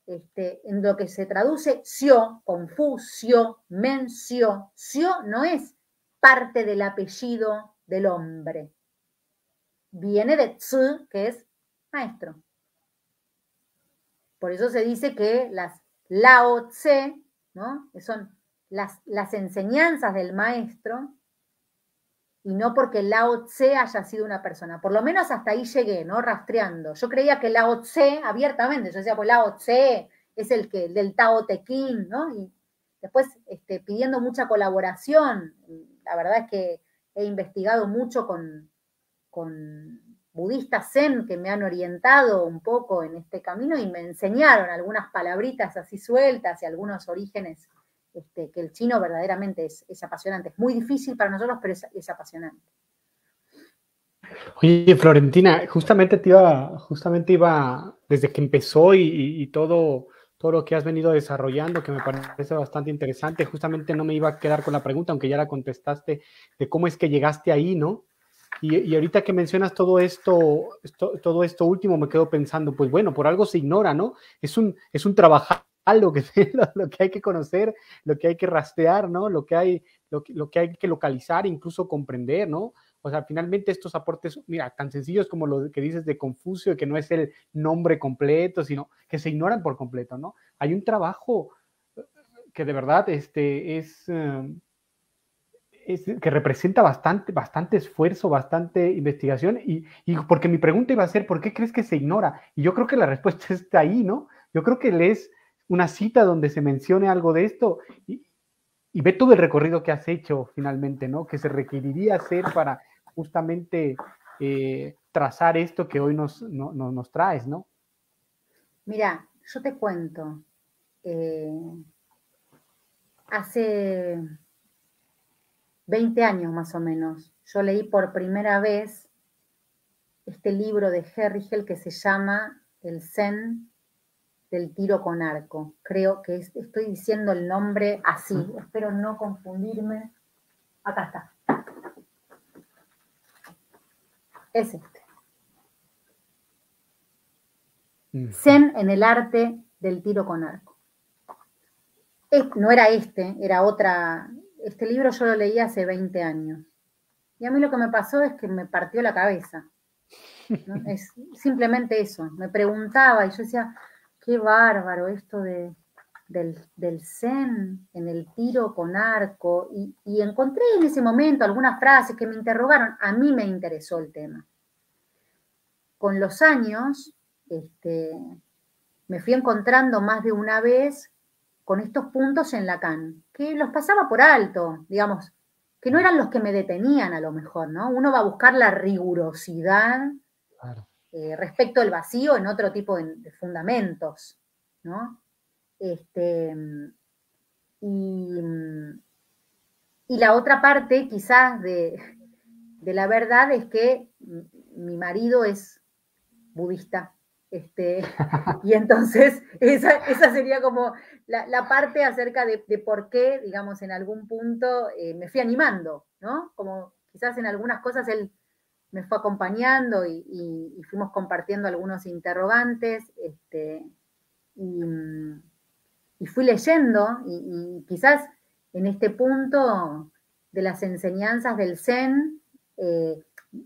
este, en lo que se traduce Sio, Confucio, Mencio. Sio no es parte del apellido del hombre. Viene de Tzu, que es maestro. Por eso se dice que las Lao Tse, ¿no? Son las, las enseñanzas del maestro, y no porque Lao Tse haya sido una persona. Por lo menos hasta ahí llegué, ¿no? Rastreando. Yo creía que Lao Tse, abiertamente, yo decía, pues Lao Tse es el que, del Tao Te ¿no? Y después este, pidiendo mucha colaboración. La verdad es que he investigado mucho con, con budistas zen que me han orientado un poco en este camino y me enseñaron algunas palabritas así sueltas y algunos orígenes este, que el chino verdaderamente es, apasionante. Es muy difícil para nosotros, pero es, apasionante. Oye, Florentina, justamente te iba, justamente iba, desde que empezó y, todo, todo lo que has venido desarrollando, que me parece bastante interesante, justamente no me iba a quedar con la pregunta, aunque ya la contestaste, de cómo es que llegaste ahí, ¿no? Y, ahorita que mencionas todo esto, todo esto último, me quedo pensando, pues bueno, por algo se ignora, ¿no? Es un, es un trabajar lo que, lo, que hay que conocer, lo que hay que rastrear, ¿no? Lo que hay, lo, que hay que localizar, incluso comprender, ¿no? O sea, finalmente estos aportes, mira, tan sencillos como lo que dices de Confucio, que no es el nombre completo, sino que se ignoran por completo, ¿no? Hay un trabajo que de verdad este, es, eh, es que representa bastante, bastante esfuerzo, bastante investigación, y, y, porque mi pregunta iba a ser, ¿por qué crees que se ignora? Y yo creo que la respuesta está ahí, ¿no? Yo creo que lees una cita donde se mencione algo de esto y, ve todo el recorrido que has hecho finalmente, ¿no? Que se requeriría hacer para justamente eh, trazar esto que hoy nos, nos traes, ¿no? Mira, yo te cuento, eh, hace 20 años más o menos, yo leí por primera vez este libro de Herrigel que se llama El Zen del tiro con arco. Creo que estoy diciendo el nombre así, espero no confundirme. Acá está. Es este. Zen en el arte del tiro con arco. no era este, era otra. Este libro yo lo leí hace 20 años. Y a mí lo que me pasó es que me partió la cabeza. Es simplemente eso. Me preguntaba y yo decía, qué bárbaro esto de, del, zen en el tiro con arco. Y, encontré en ese momento algunas frases que me interrogaron. A mí me interesó el tema. Con los años, este, me fui encontrando más de una vez con estos puntos en Lacan, que los pasaba por alto, digamos, que no eran los que me detenían a lo mejor, ¿no? Uno va a buscar la rigurosidad eh, respecto al vacío en otro tipo de, fundamentos, ¿no? Este, y, la otra parte quizás de, la verdad es que mi marido es budista. Este, y entonces esa, sería como la, parte acerca de, por qué, digamos, en algún punto eh, me fui animando, ¿no? Como quizás en algunas cosas él me fue acompañando y, fuimos compartiendo algunos interrogantes, este, y, fui leyendo, y, quizás en este punto de las enseñanzas del Zen, eh,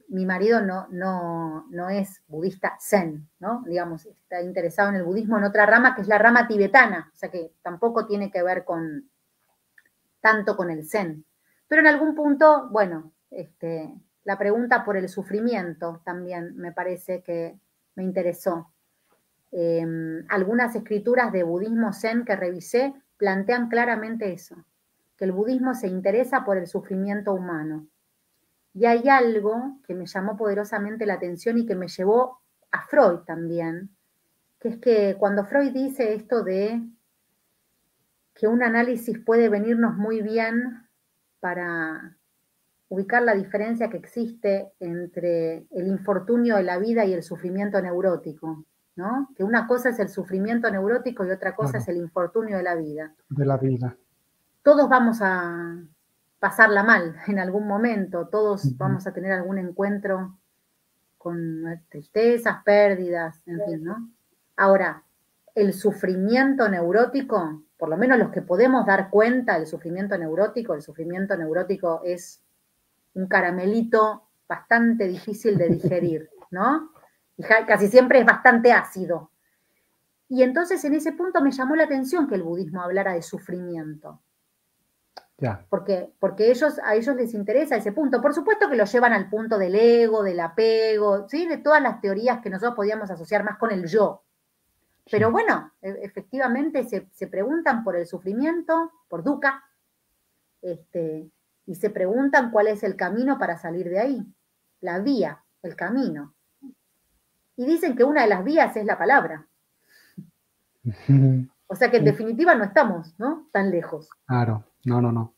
mi marido no, no, no, es budista zen, ¿no? Digamos, está interesado en el budismo en otra rama, que es la rama tibetana, o sea que tampoco tiene que ver con tanto con el zen. Pero en algún punto, bueno, este, la pregunta por el sufrimiento también me parece que me interesó. Em, algunas escrituras de budismo zen que revisé plantean claramente eso, que el budismo se interesa por el sufrimiento humano. Y hay algo que me llamó poderosamente la atención y que me llevó a Freud también, que es que cuando Freud dice esto de que un análisis puede venirnos muy bien para ubicar la diferencia que existe entre el infortunio de la vida y el sufrimiento neurótico, ¿no? Que una cosa es el sufrimiento neurótico y otra cosa es el infortunio de la vida. De la vida. Todos vamos a pasarla mal en algún momento, todos vamos a tener algún encuentro con tristezas, pérdidas, en fin, ¿no? Ahora, el sufrimiento neurótico, por lo menos los que podemos dar cuenta del sufrimiento neurótico, el sufrimiento neurótico es un caramelito bastante difícil de digerir, ¿no? Y casi siempre es bastante ácido. Y entonces en ese punto me llamó la atención que el budismo hablara de sufrimiento. Ya. Porque, porque ellos, a ellos les interesa ese punto. Por supuesto que lo llevan al punto del ego, del apego, ¿sí? de todas las teorías que nosotros podíamos asociar más con el yo. Pero bueno, e, efectivamente se, se, preguntan por el sufrimiento, por dukkha, este, y se preguntan cuál es el camino para salir de ahí, la vía, el camino. Y dicen que una de las vías es la palabra. O sea que en definitiva no estamos, ¿no? Tan lejos. Claro, no, no, no.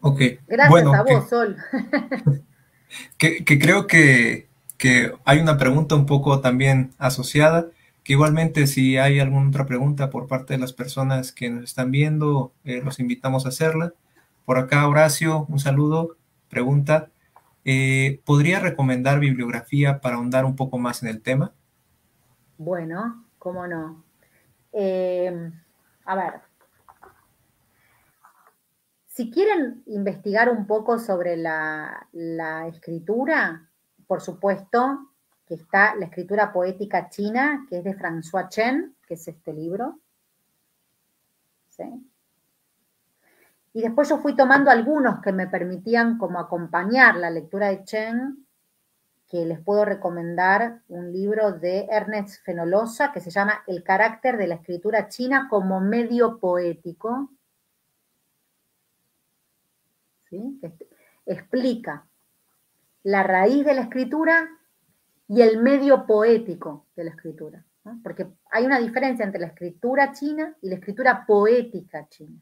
Ok. Gracias a vos, Sol. que, creo que, que, hay una pregunta un poco también asociada que igualmente si hay alguna otra pregunta por parte de las personas que nos están viendo, eh, los invitamos a hacerla. Por acá, Horacio, un saludo. Pregunta, eh, ¿podría recomendar bibliografía para ahondar un poco más en el tema? Bueno, cómo no. Eh, a ver, si quieren investigar un poco sobre la, la escritura, por supuesto, que está la escritura poética china, que es de François Chen, que es este libro. Y después yo fui tomando algunos que me permitían como acompañar la lectura de Chen, que les puedo recomendar un libro de Ernest Fenolosa que se llama El carácter de la escritura china como medio poético. ¿Sí? Explica la raíz de la escritura y el medio poético de la escritura. Porque hay una diferencia entre la escritura china y la escritura poética china.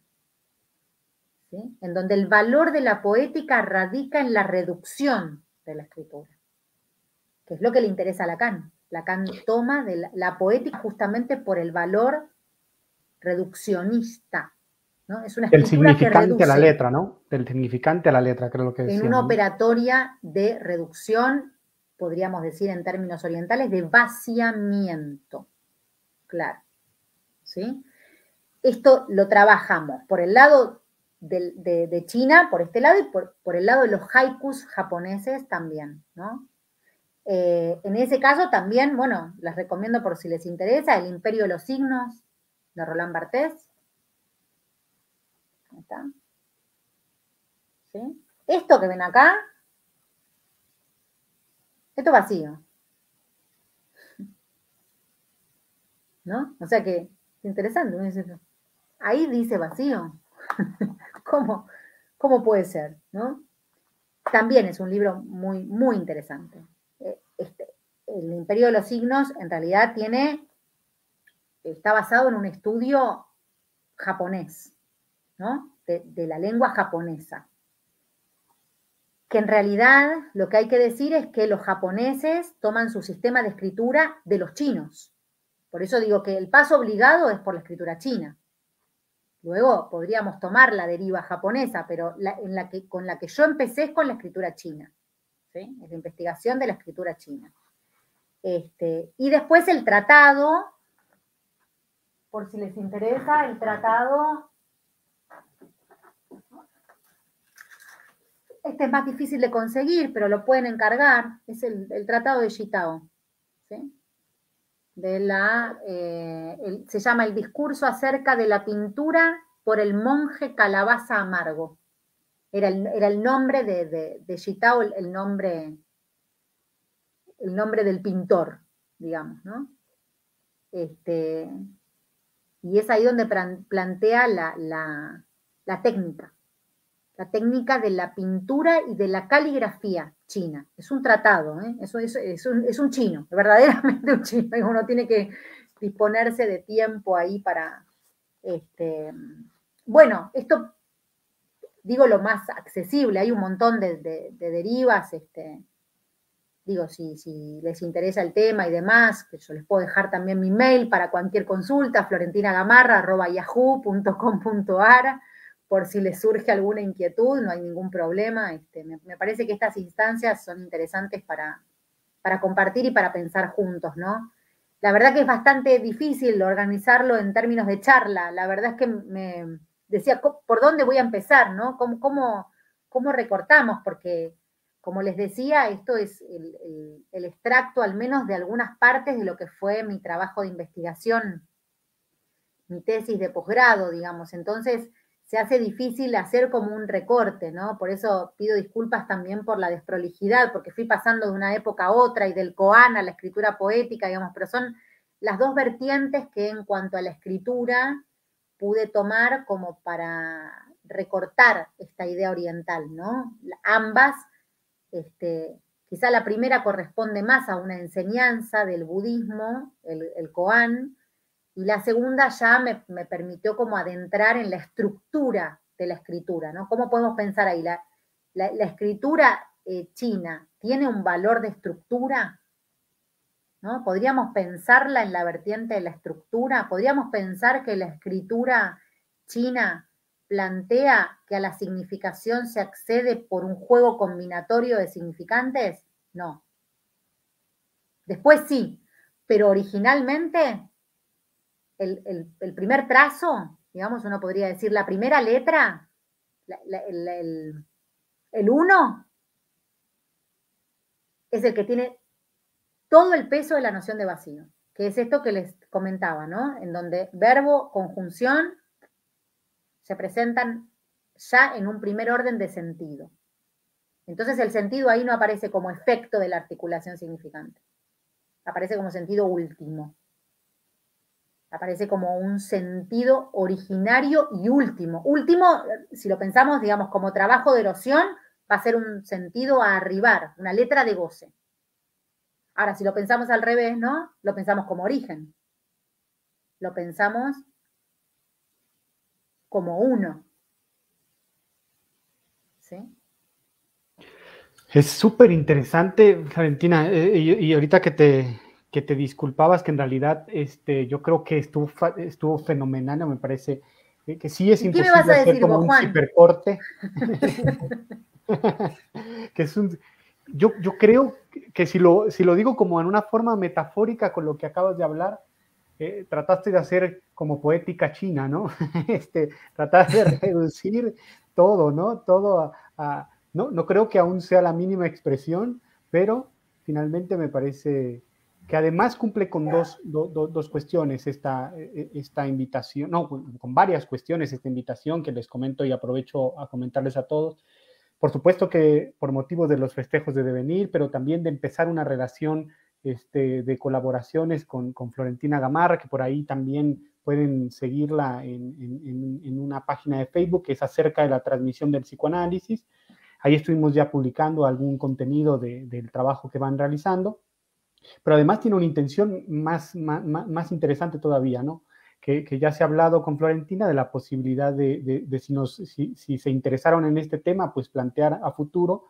En donde el valor de la poética radica en la reducción de la escritura, que es lo que le interesa a Lacan. Lacan toma de la, poética justamente por el valor reduccionista. ¿no? Es una el significante a la letra, ¿no? Del significante a la letra, creo que decía. En una operatoria de reducción podríamos decir en términos orientales, de vaciamiento. Claro. ¿Sí? Esto lo trabajamos por el lado de, China, por este lado, y por, el lado de los haikus japoneses también, ¿no? Eh, en ese caso también, bueno, les recomiendo por si les interesa, El Imperio de los Signos, de Roland Barthes. Está. ¿Sí? Esto que ven acá esto vacío. ¿No? O sea que, interesante. Ahí dice vacío. ¿Cómo, ¿Cómo puede ser? ¿No? También es un libro muy, muy interesante. Eh, este, el Imperio de los Signos en realidad tiene, está basado en un estudio japonés, ¿no? de la lengua japonesa que en realidad lo que hay que decir es que los japoneses toman su sistema de escritura de los chinos. Por eso digo que el paso obligado es por la escritura china. Luego podríamos tomar la deriva japonesa, pero en la que, con la que yo empecé es con la escritura china. Es la investigación de la escritura china. Este, y después el tratado, por si les interesa, el tratado Este es más difícil de conseguir, pero lo pueden encargar. Es el, Tratado de Shitao. De la, eh, se llama El discurso acerca de la pintura por el monje Calabaza Amargo. Era el, era el nombre de, de, el, nombre, el nombre del pintor, digamos, ¿no? Este, y es ahí donde plantea la, la, técnica, la técnica de la pintura y de la caligrafía china. Es un tratado, ¿eh? Eso es, un, es, un, chino, verdaderamente un chino, uno tiene que disponerse de tiempo ahí para... Este, bueno, esto digo lo más accesible, hay un montón de, de derivas, este, digo, si, si, les interesa el tema y demás, que yo les puedo dejar también mi mail para cualquier consulta, florentinagamarra.yahoo.com.ar, por si les surge alguna inquietud, no hay ningún problema. Este, me, parece que estas instancias son interesantes para, para compartir y para pensar juntos, ¿no? La verdad que es bastante difícil organizarlo en términos de charla. La verdad es que me decía, ¿por dónde voy a empezar, no? ¿Cómo, cómo, cómo recortamos? Porque como les decía, esto es el, extracto al menos de algunas partes de lo que fue mi trabajo de investigación, mi tesis de posgrado, digamos. Entonces, se hace difícil hacer como un recorte, ¿no? Por eso pido disculpas también por la desprolijidad, porque fui pasando de una época a otra y del Koan a la escritura poética, digamos, pero son las dos vertientes que en cuanto a la escritura pude tomar como para recortar esta idea oriental, ¿no? Ambas este, quizá la primera corresponde más a una enseñanza del budismo, el, Koan, y la segunda ya me, permitió como adentrar en la estructura de la escritura, ¿no? ¿Cómo podemos pensar ahí? La, escritura eh, china tiene un valor de estructura, ¿no? ¿Podríamos pensarla en la vertiente de la estructura? ¿Podríamos pensar que la escritura china plantea que a la significación se accede por un juego combinatorio de significantes? No. Después sí, pero originalmente el, primer trazo, digamos, uno podría decir, la primera letra, el, el uno, es el que tiene todo el peso de la noción de vacío, que es esto que les comentaba, ¿no? En donde verbo, conjunción se presentan ya en un primer orden de sentido. Entonces el sentido ahí no aparece como efecto de la articulación significante, aparece como sentido último. Aparece como un sentido originario y último. Último, si lo pensamos, digamos, como trabajo de erosión, va a ser un sentido a arribar, una letra de goce. Ahora, si lo pensamos al revés, ¿no? Lo pensamos como origen. Lo pensamos como uno. ¿Sí? Es súper interesante, Valentina, eh, y, ahorita que te, que te disculpabas, que en realidad este, yo creo que estuvo, estuvo fenomenal, me parece eh, que sí es imposible hacer como un hipercorte. que es un, yo, yo creo que si lo, si lo digo como en una forma metafórica con lo que acabas de hablar, eh, trataste de hacer como poética china, ¿no? este, tratar de reducir todo, ¿no? Todo a, no, no creo que aún sea la mínima expresión, pero finalmente me parece que además cumple con dos, dos cuestiones esta, e, esta invitación, no, con varias cuestiones esta invitación que les comento y aprovecho a comentarles a todos. Por supuesto que por motivo de los festejos de devenir, pero también de empezar una relación este, de colaboraciones con, Florentina Gamarra, que por ahí también pueden seguirla en, una página de Facebook que es acerca de la transmisión del psicoanálisis. Ahí estuvimos ya publicando algún contenido del trabajo que van realizando, pero además tiene una intención más, más, interesante todavía, ¿no? Que, ya se ha hablado con Florentina de la posibilidad de, si, nos, si, si, se interesaron en este tema, pues plantear a futuro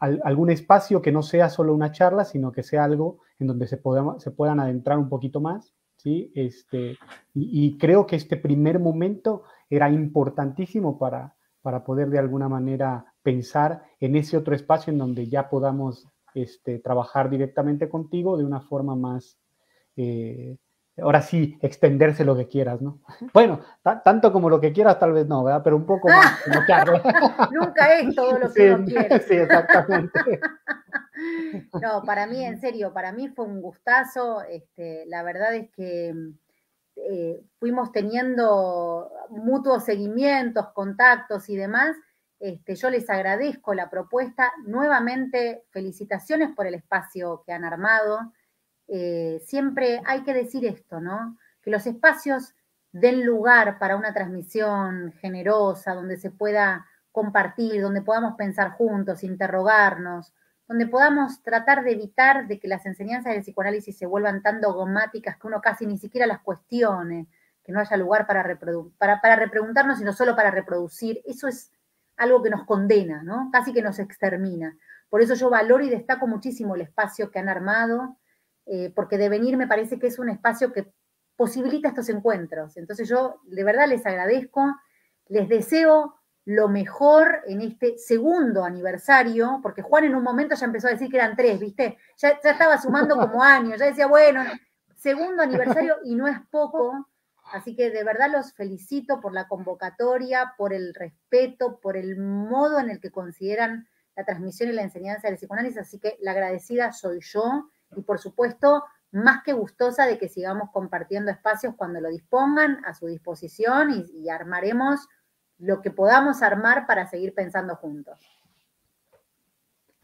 algún espacio que no sea solo una charla, sino que sea algo en donde se, se puedan adentrar un poquito más. ¿sí? Este, y, creo que este primer momento era importantísimo para, para poder de alguna manera pensar en ese otro espacio en donde ya podamos este, trabajar directamente contigo de una forma más, eh, ahora sí, extenderse lo que quieras, ¿no? Bueno, tanto como lo que quieras, tal vez no, ¿verdad? Pero un poco más como Nunca es todo lo que uno quiere. Sí, exactamente. no, para mí, en serio, para mí fue un gustazo. Este, la verdad es que eh, fuimos teniendo mutuos seguimientos, contactos y demás. Este, yo les agradezco la propuesta. Nuevamente, felicitaciones por el espacio que han armado. eh, siempre hay que decir esto, ¿no? Que los espacios den lugar para una transmisión generosa, donde se pueda compartir, donde podamos pensar juntos, interrogarnos, donde podamos tratar de evitar de que las enseñanzas del psicoanálisis se vuelvan tan dogmáticas que uno casi ni siquiera las cuestione, que no haya lugar para, para, para repreguntarnos, sino solo para reproducir. Eso es algo que nos condena, ¿no? Casi que nos extermina. Por eso yo valoro y destaco muchísimo el espacio que han armado, eh, porque Devenir me parece que es un espacio que posibilita estos encuentros. Entonces yo de verdad les agradezco, les deseo lo mejor en este segundo aniversario, porque Juan en un momento ya empezó a decir que eran tres, ¿viste? Ya, ya estaba sumando como años, ya decía, bueno, segundo aniversario y no es poco. Así que de verdad los felicito por la convocatoria, por el respeto, por el modo en el que consideran la transmisión y la enseñanza del psicoanálisis. Así que la agradecida soy yo y por supuesto más que gustosa de que sigamos compartiendo espacios cuando lo dispongan a su disposición y, armaremos lo que podamos armar para seguir pensando juntos.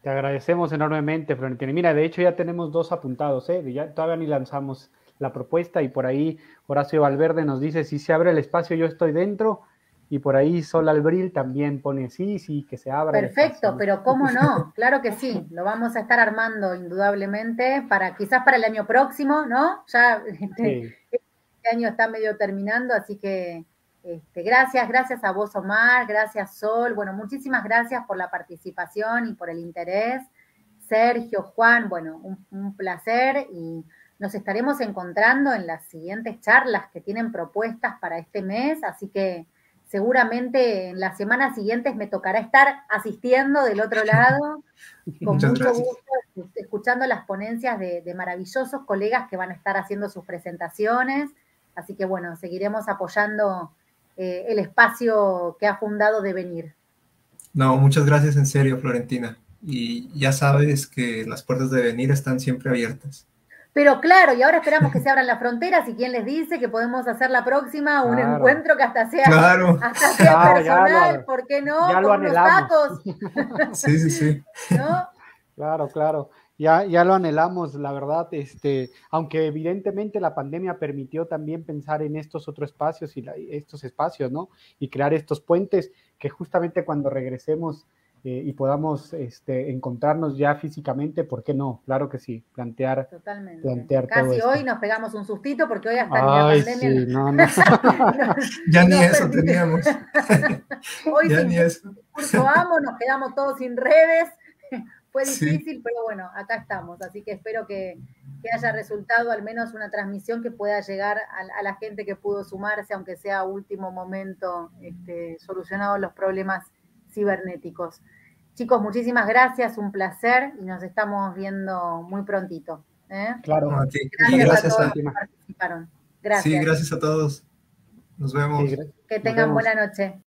Te agradecemos enormemente, Florentina. Mira, de hecho ya tenemos dos apuntados, ¿eh? Ya todavía ni lanzamos la propuesta y por ahí Horacio Valverde nos dice, si se abre el espacio yo estoy dentro y por ahí Sol Albril también pone sí, sí, que se abra. Perfecto, pero ¿cómo no? Claro que sí, lo vamos a estar armando indudablemente para quizás para el año próximo, ¿no? Ya este, este año está medio terminando, así que este, gracias, gracias a vos Omar, gracias Sol, bueno, muchísimas gracias por la participación y por el interés. Sergio, Juan, bueno, un placer y nos estaremos encontrando en las siguientes charlas que tienen propuestas para este mes, así que seguramente en las semanas siguientes me tocará estar asistiendo del otro lado, con mucho gusto, escuchando las ponencias de, maravillosos colegas que van a estar haciendo sus presentaciones. Así que bueno, seguiremos apoyando eh, el espacio que ha fundado Devenir. No, muchas gracias en serio, Florentina. Y ya sabes que las puertas de Devenir están siempre abiertas. Pero claro, y ahora esperamos que se abran las fronteras y quién les dice que podemos hacer la próxima un encuentro que hasta sea, hasta sea personal, ¿por qué no? Ya Con unos tacos. Sí, sí, sí. Claro, claro. Ya, ya lo anhelamos, la verdad, este, aunque evidentemente la pandemia permitió también pensar en estos otros espacios y estos espacios, ¿no? Y crear estos puentes que justamente cuando regresemos eh, y podamos este, encontrarnos ya físicamente, ¿por qué no? Claro que sí, plantear, Totalmente. plantear Casi hoy nos pegamos un sustito porque hoy hasta Ay, la pandemia. Sí, no, no. ya ni eso teníamos. hoy ya ni eso. Amo, nos quedamos todos sin redes. Fue difícil, pero bueno, acá estamos. Así que espero que, que, haya resultado al menos una transmisión que pueda llegar a, a, la gente que pudo sumarse, aunque sea a último momento, este, solucionados los problemas cibernéticos. Chicos, muchísimas gracias, un placer y nos estamos viendo muy prontito. ¿eh? Claro, Gracias, gracias, a todos que participaron. Gracias. Sí, gracias a todos. Nos vemos. que tengan buena noche.